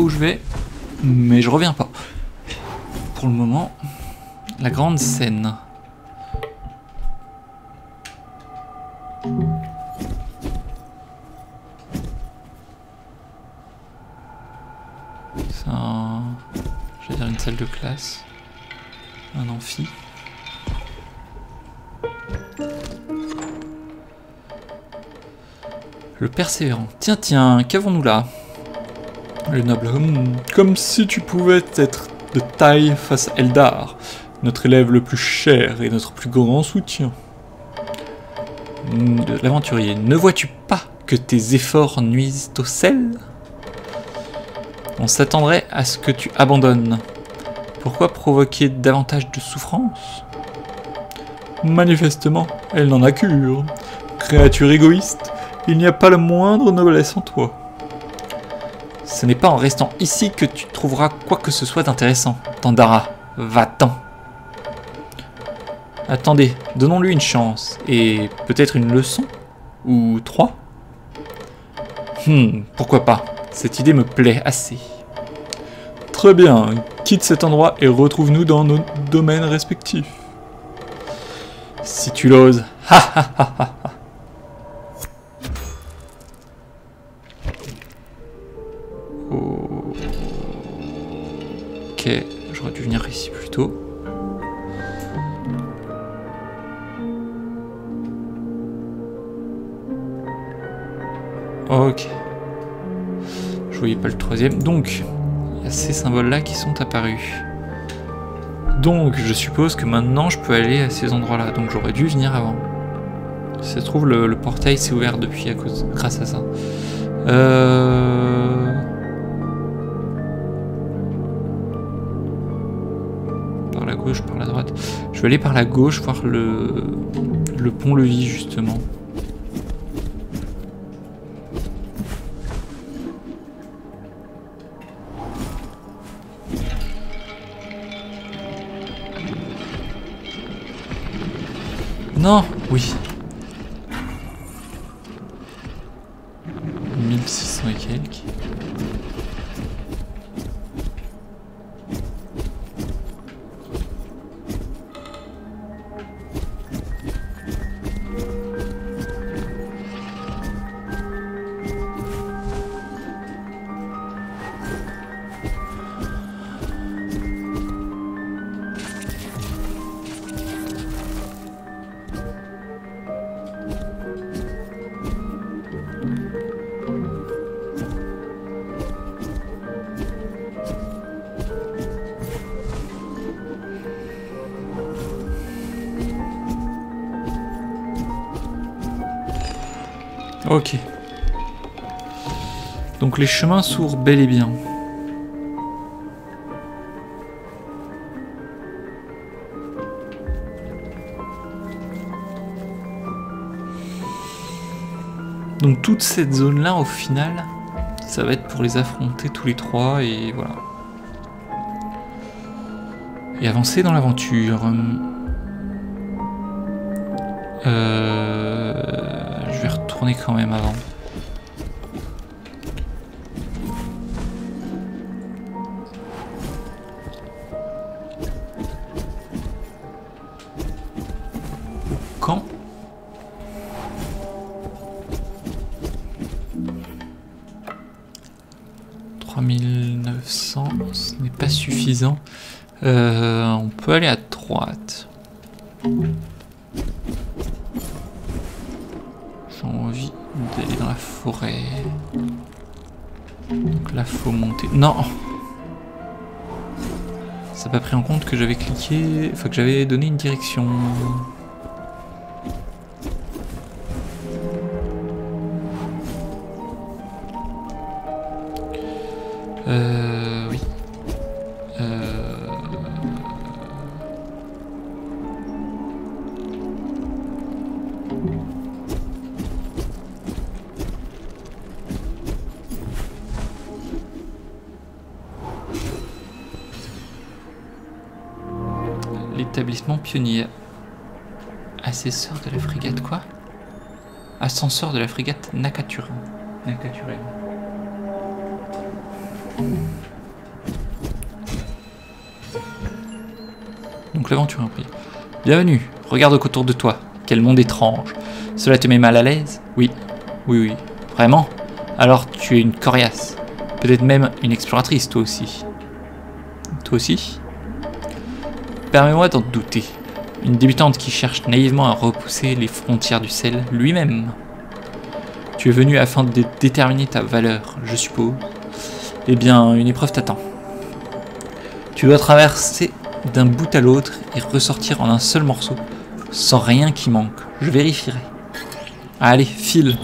Où je vais, mais je reviens pas. Pour le moment, la grande scène. C'est un... Je vais dire une salle de classe. Un amphi. Le persévérant. Tiens, tiens, qu'avons-nous là? Le noble homme. Comme si tu pouvais être de taille face à Eldar, notre élève le plus cher et notre plus grand soutien. L'aventurier, ne vois-tu pas que tes efforts nuisent au sel? On s'attendrait à ce que tu abandonnes. Pourquoi provoquer davantage de souffrance? Manifestement, elle n'en a cure. Créature égoïste, il n'y a pas la moindre noblesse en toi. Ce n'est pas en restant ici que tu trouveras quoi que ce soit d'intéressant. Tandara, va-t'en. Attendez, donnons-lui une chance. Et peut-être une leçon Ou trois Hmm, pourquoi pas. Cette idée me plaît assez. Très bien, quitte cet endroit et retrouve-nous dans nos domaines respectifs. Si tu l'oses. Ha ha ha ha j'aurais dû venir ici plus tôt. Ok. Je voyais pas le troisième. Donc, il y a ces symboles-là qui sont apparus. Donc, je suppose que maintenant je peux aller à ces endroits-là. Donc, j'aurais dû venir avant. Ça se trouve, le, le portail s'est ouvert depuis à cause, grâce à ça. Euh... Je vais aller par la gauche voir le, le pont-levis justement. Non Oui Ok. Donc les chemins s'ouvrent bel et bien. Donc toute cette zone-là, au final, ça va être pour les affronter tous les trois et voilà. Et avancer dans l'aventure. Quand même avant. Quand? 3900, ce n'est pas suffisant. Euh, faut monter. Non Ça n'a pas pris en compte que j'avais cliqué. Enfin, que j'avais donné une direction. Pionnier. Assesseur de la frégate quoi? Ascenseur de la frégate Nakaturen. Nakaturen. Donc l'aventure pris. Bienvenue, regarde autour de toi. Quel monde étrange. Cela te met mal à l'aise? Oui, oui, oui. Vraiment? Alors tu es une coriace. Peut-être même une exploratrice, toi aussi. Toi aussi? Permets-moi d'en douter. Une débutante qui cherche naïvement à repousser les frontières du sel lui-même. Tu es venu afin de déterminer ta valeur, je suppose. Eh bien, une épreuve t'attend. Tu dois traverser d'un bout à l'autre et ressortir en un seul morceau, sans rien qui manque. Je vérifierai. Allez, file.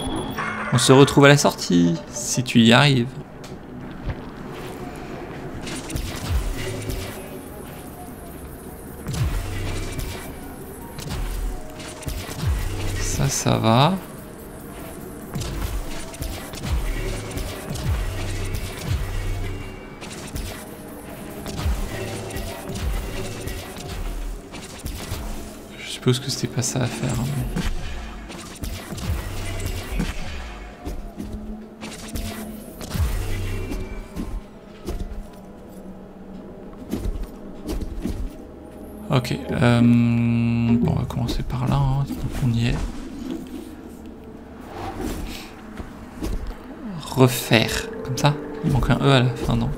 On se retrouve à la sortie, si tu y arrives. Ça, va. Je suppose que c'était pas ça à faire. hein, Ok. euh, Bon, on va commencer par là. Hein, on y est. Refaire. Comme ça Il manque un E à la fin, non?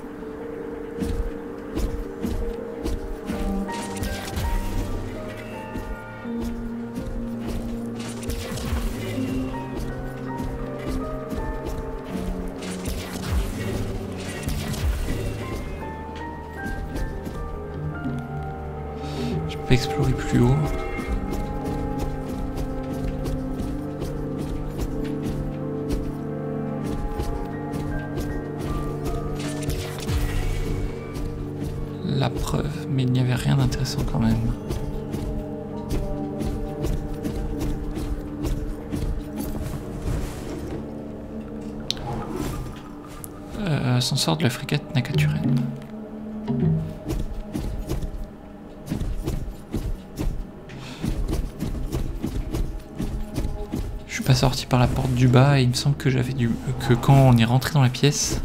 Il me semble que j'avais dû que quand on est rentré dans la pièce.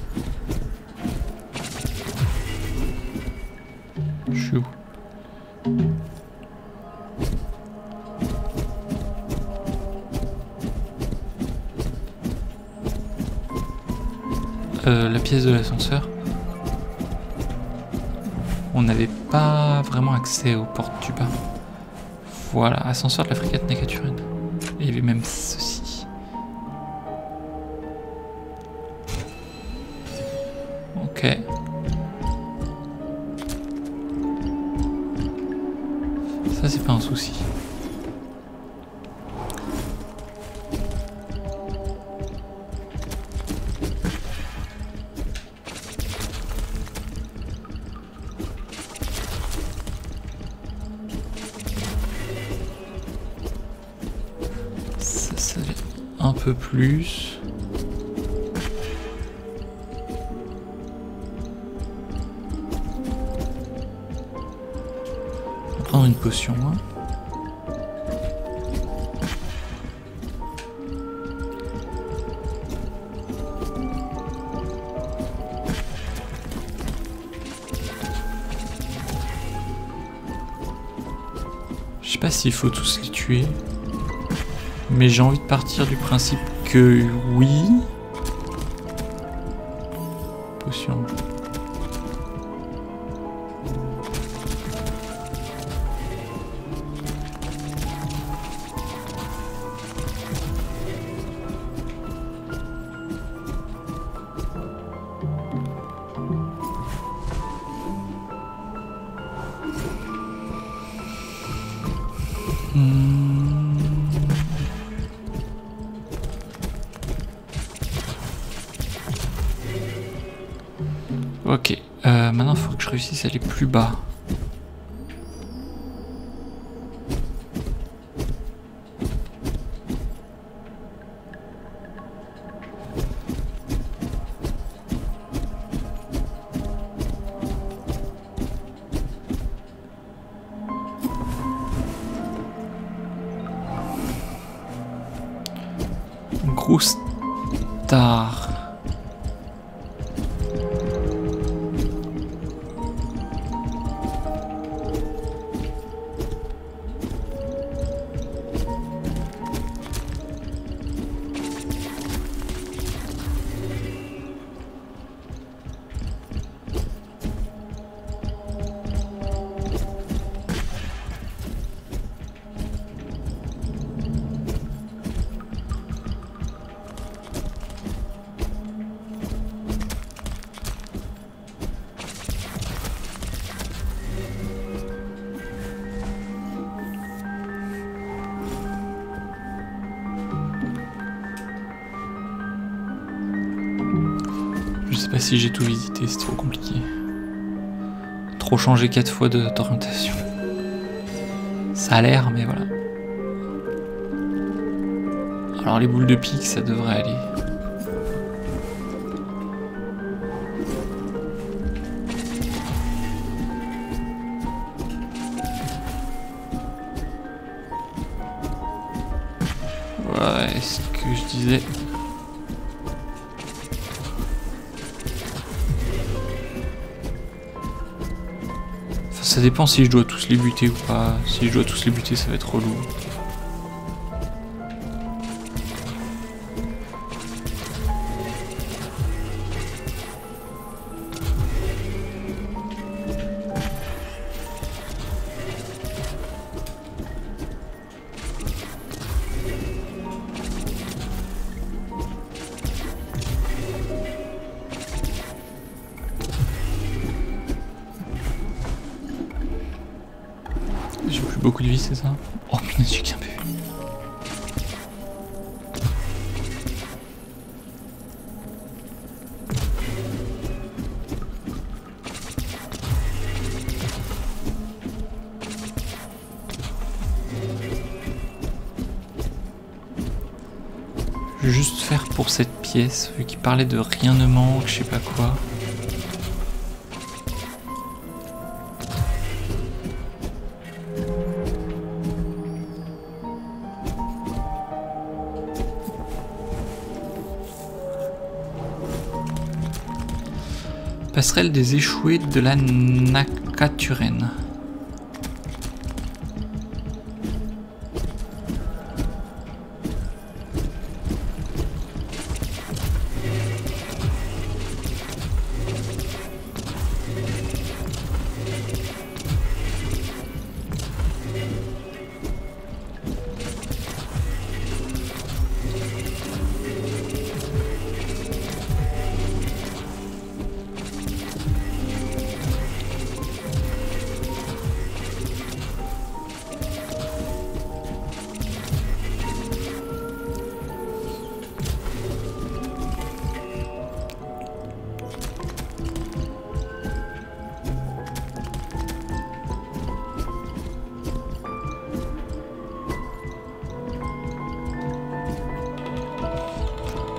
Je suis où la pièce de l'ascenseur. On n'avait pas vraiment accès aux portes du bas. Voilà, ascenseur de la frégate Nakaturine. Et il y avait même ceci. Ça c'est pas un souci. Ça, ça un peu plus. Je sais pas s'il faut tous les tuer. Mais j'ai envie de partir du principe que oui. Potion. Plus bas. Pas si j'ai tout visité, c'est trop compliqué. Trop changé quatre fois d'orientation. Ça a l'air, mais voilà. Alors les boules de pique, ça devrait aller. Ouais, ce que je disais. Dépend si je dois tous les buter ou pas. Si je dois tous les buter, ça va être relou. parlait de rien ne manque, je sais pas quoi. Passerelle des échoués de la Nakaturen.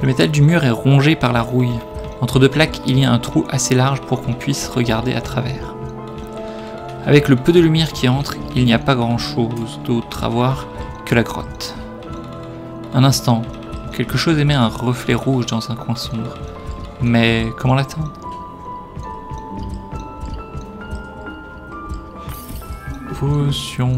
Le métal du mur est rongé par la rouille. Entre deux plaques, il y a un trou assez large pour qu'on puisse regarder à travers. Avec le peu de lumière qui entre, il n'y a pas grand-chose d'autre à voir que la grotte. Un instant, quelque chose émet un reflet rouge dans un coin sombre. Mais comment l'atteindre Potion.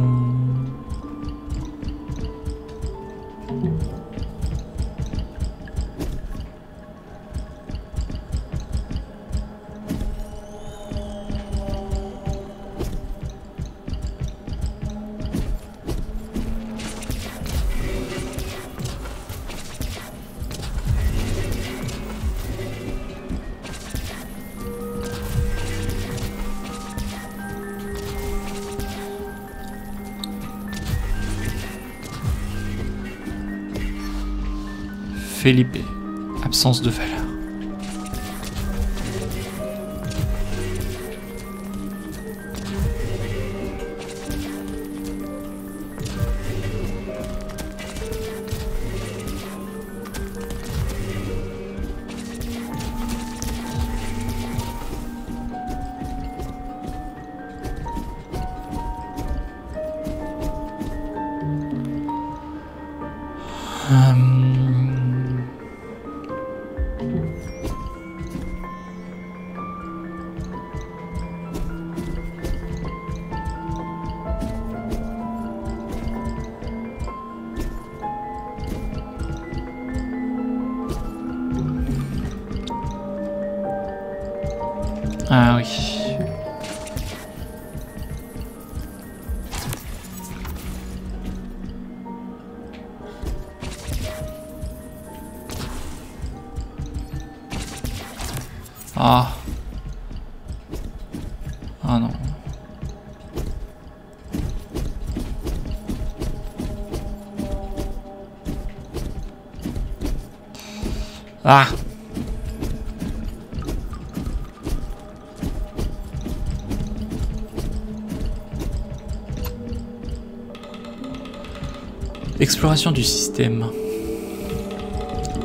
Exploration du système.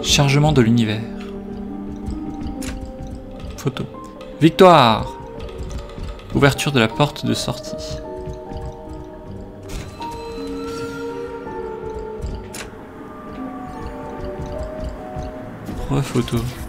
Chargement de l'univers. Photo. Victoire Ouverture de la porte de sortie. Rephoto. Ok.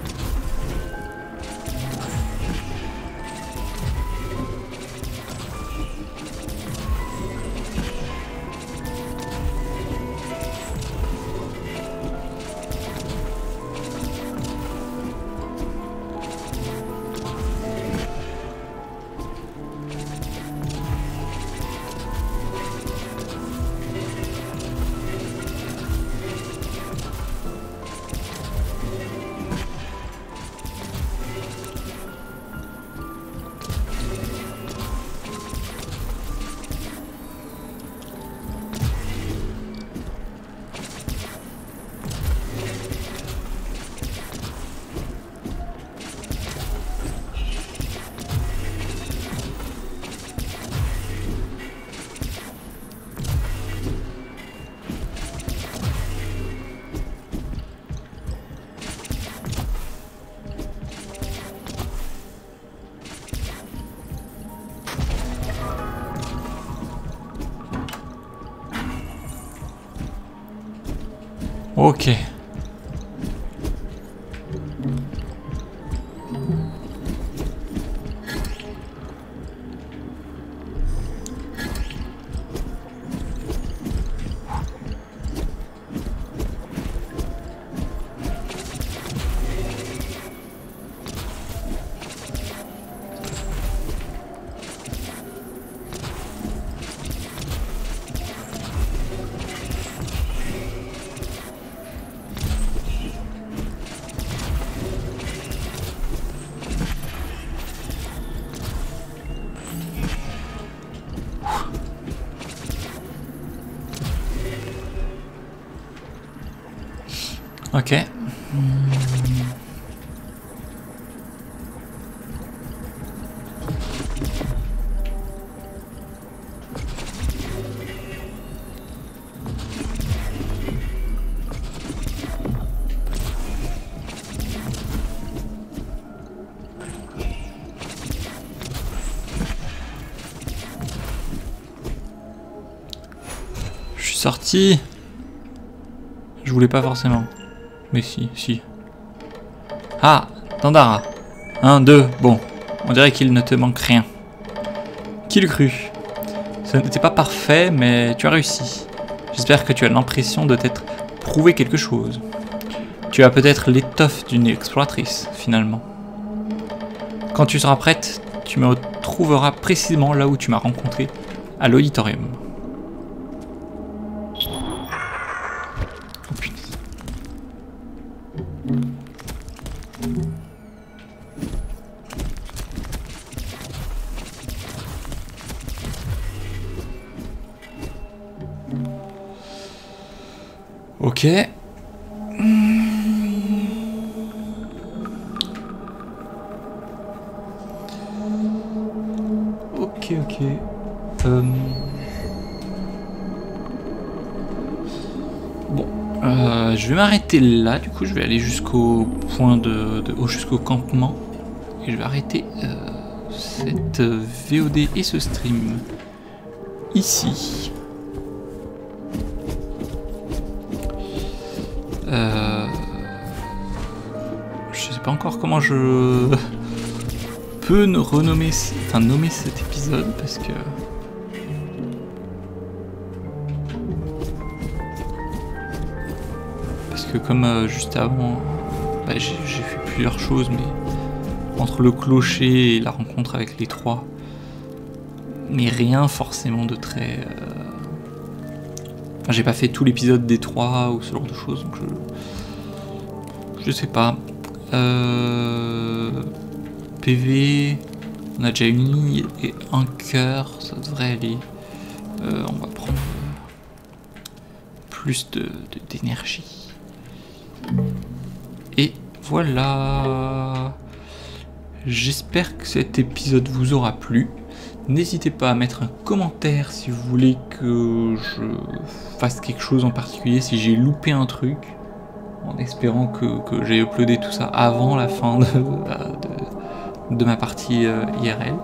Je suis sorti. Je voulais pas forcément. Mais si, si. Ah, Dandara. Un, deux, bon. On dirait qu'il ne te manque rien. Qui le cru Ce n'était pas parfait, mais tu as réussi. J'espère que tu as l'impression de t'être prouvé quelque chose. Tu as peut-être l'étoffe d'une exploratrice, finalement. Quand tu seras prête, tu me retrouveras précisément là où tu m'as rencontré, à l'auditorium. Ok. Ok, ok. Euh, Bon, euh, je vais m'arrêter là. Du coup, je vais aller jusqu'au point de, de- jusqu'au campement et je vais arrêter euh, cette VOD et ce stream ici. Pas encore comment je peux renommer, enfin nommer cet épisode parce que. Parce que comme euh, juste avant, bah, j'ai j'ai fait plusieurs choses, mais entre le clocher et la rencontre avec les trois, mais rien forcément de très. euh, Enfin, j'ai pas fait tout l'épisode des trois ou ce genre de choses, donc je. Je sais pas. Euh... PV, on a déjà une ligne et un cœur, ça devrait aller. Euh, on va prendre euh, plus de- de- d'énergie. Et voilà. J'espère que cet épisode vous aura plu. N'hésitez pas à mettre un commentaire si vous voulez que je fasse quelque chose en particulier, si j'ai loupé un truc, en espérant que, que j'ai uploadé tout ça avant la fin de, de- de ma partie euh, IRL.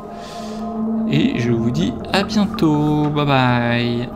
Et je vous dis à bientôt, bye bye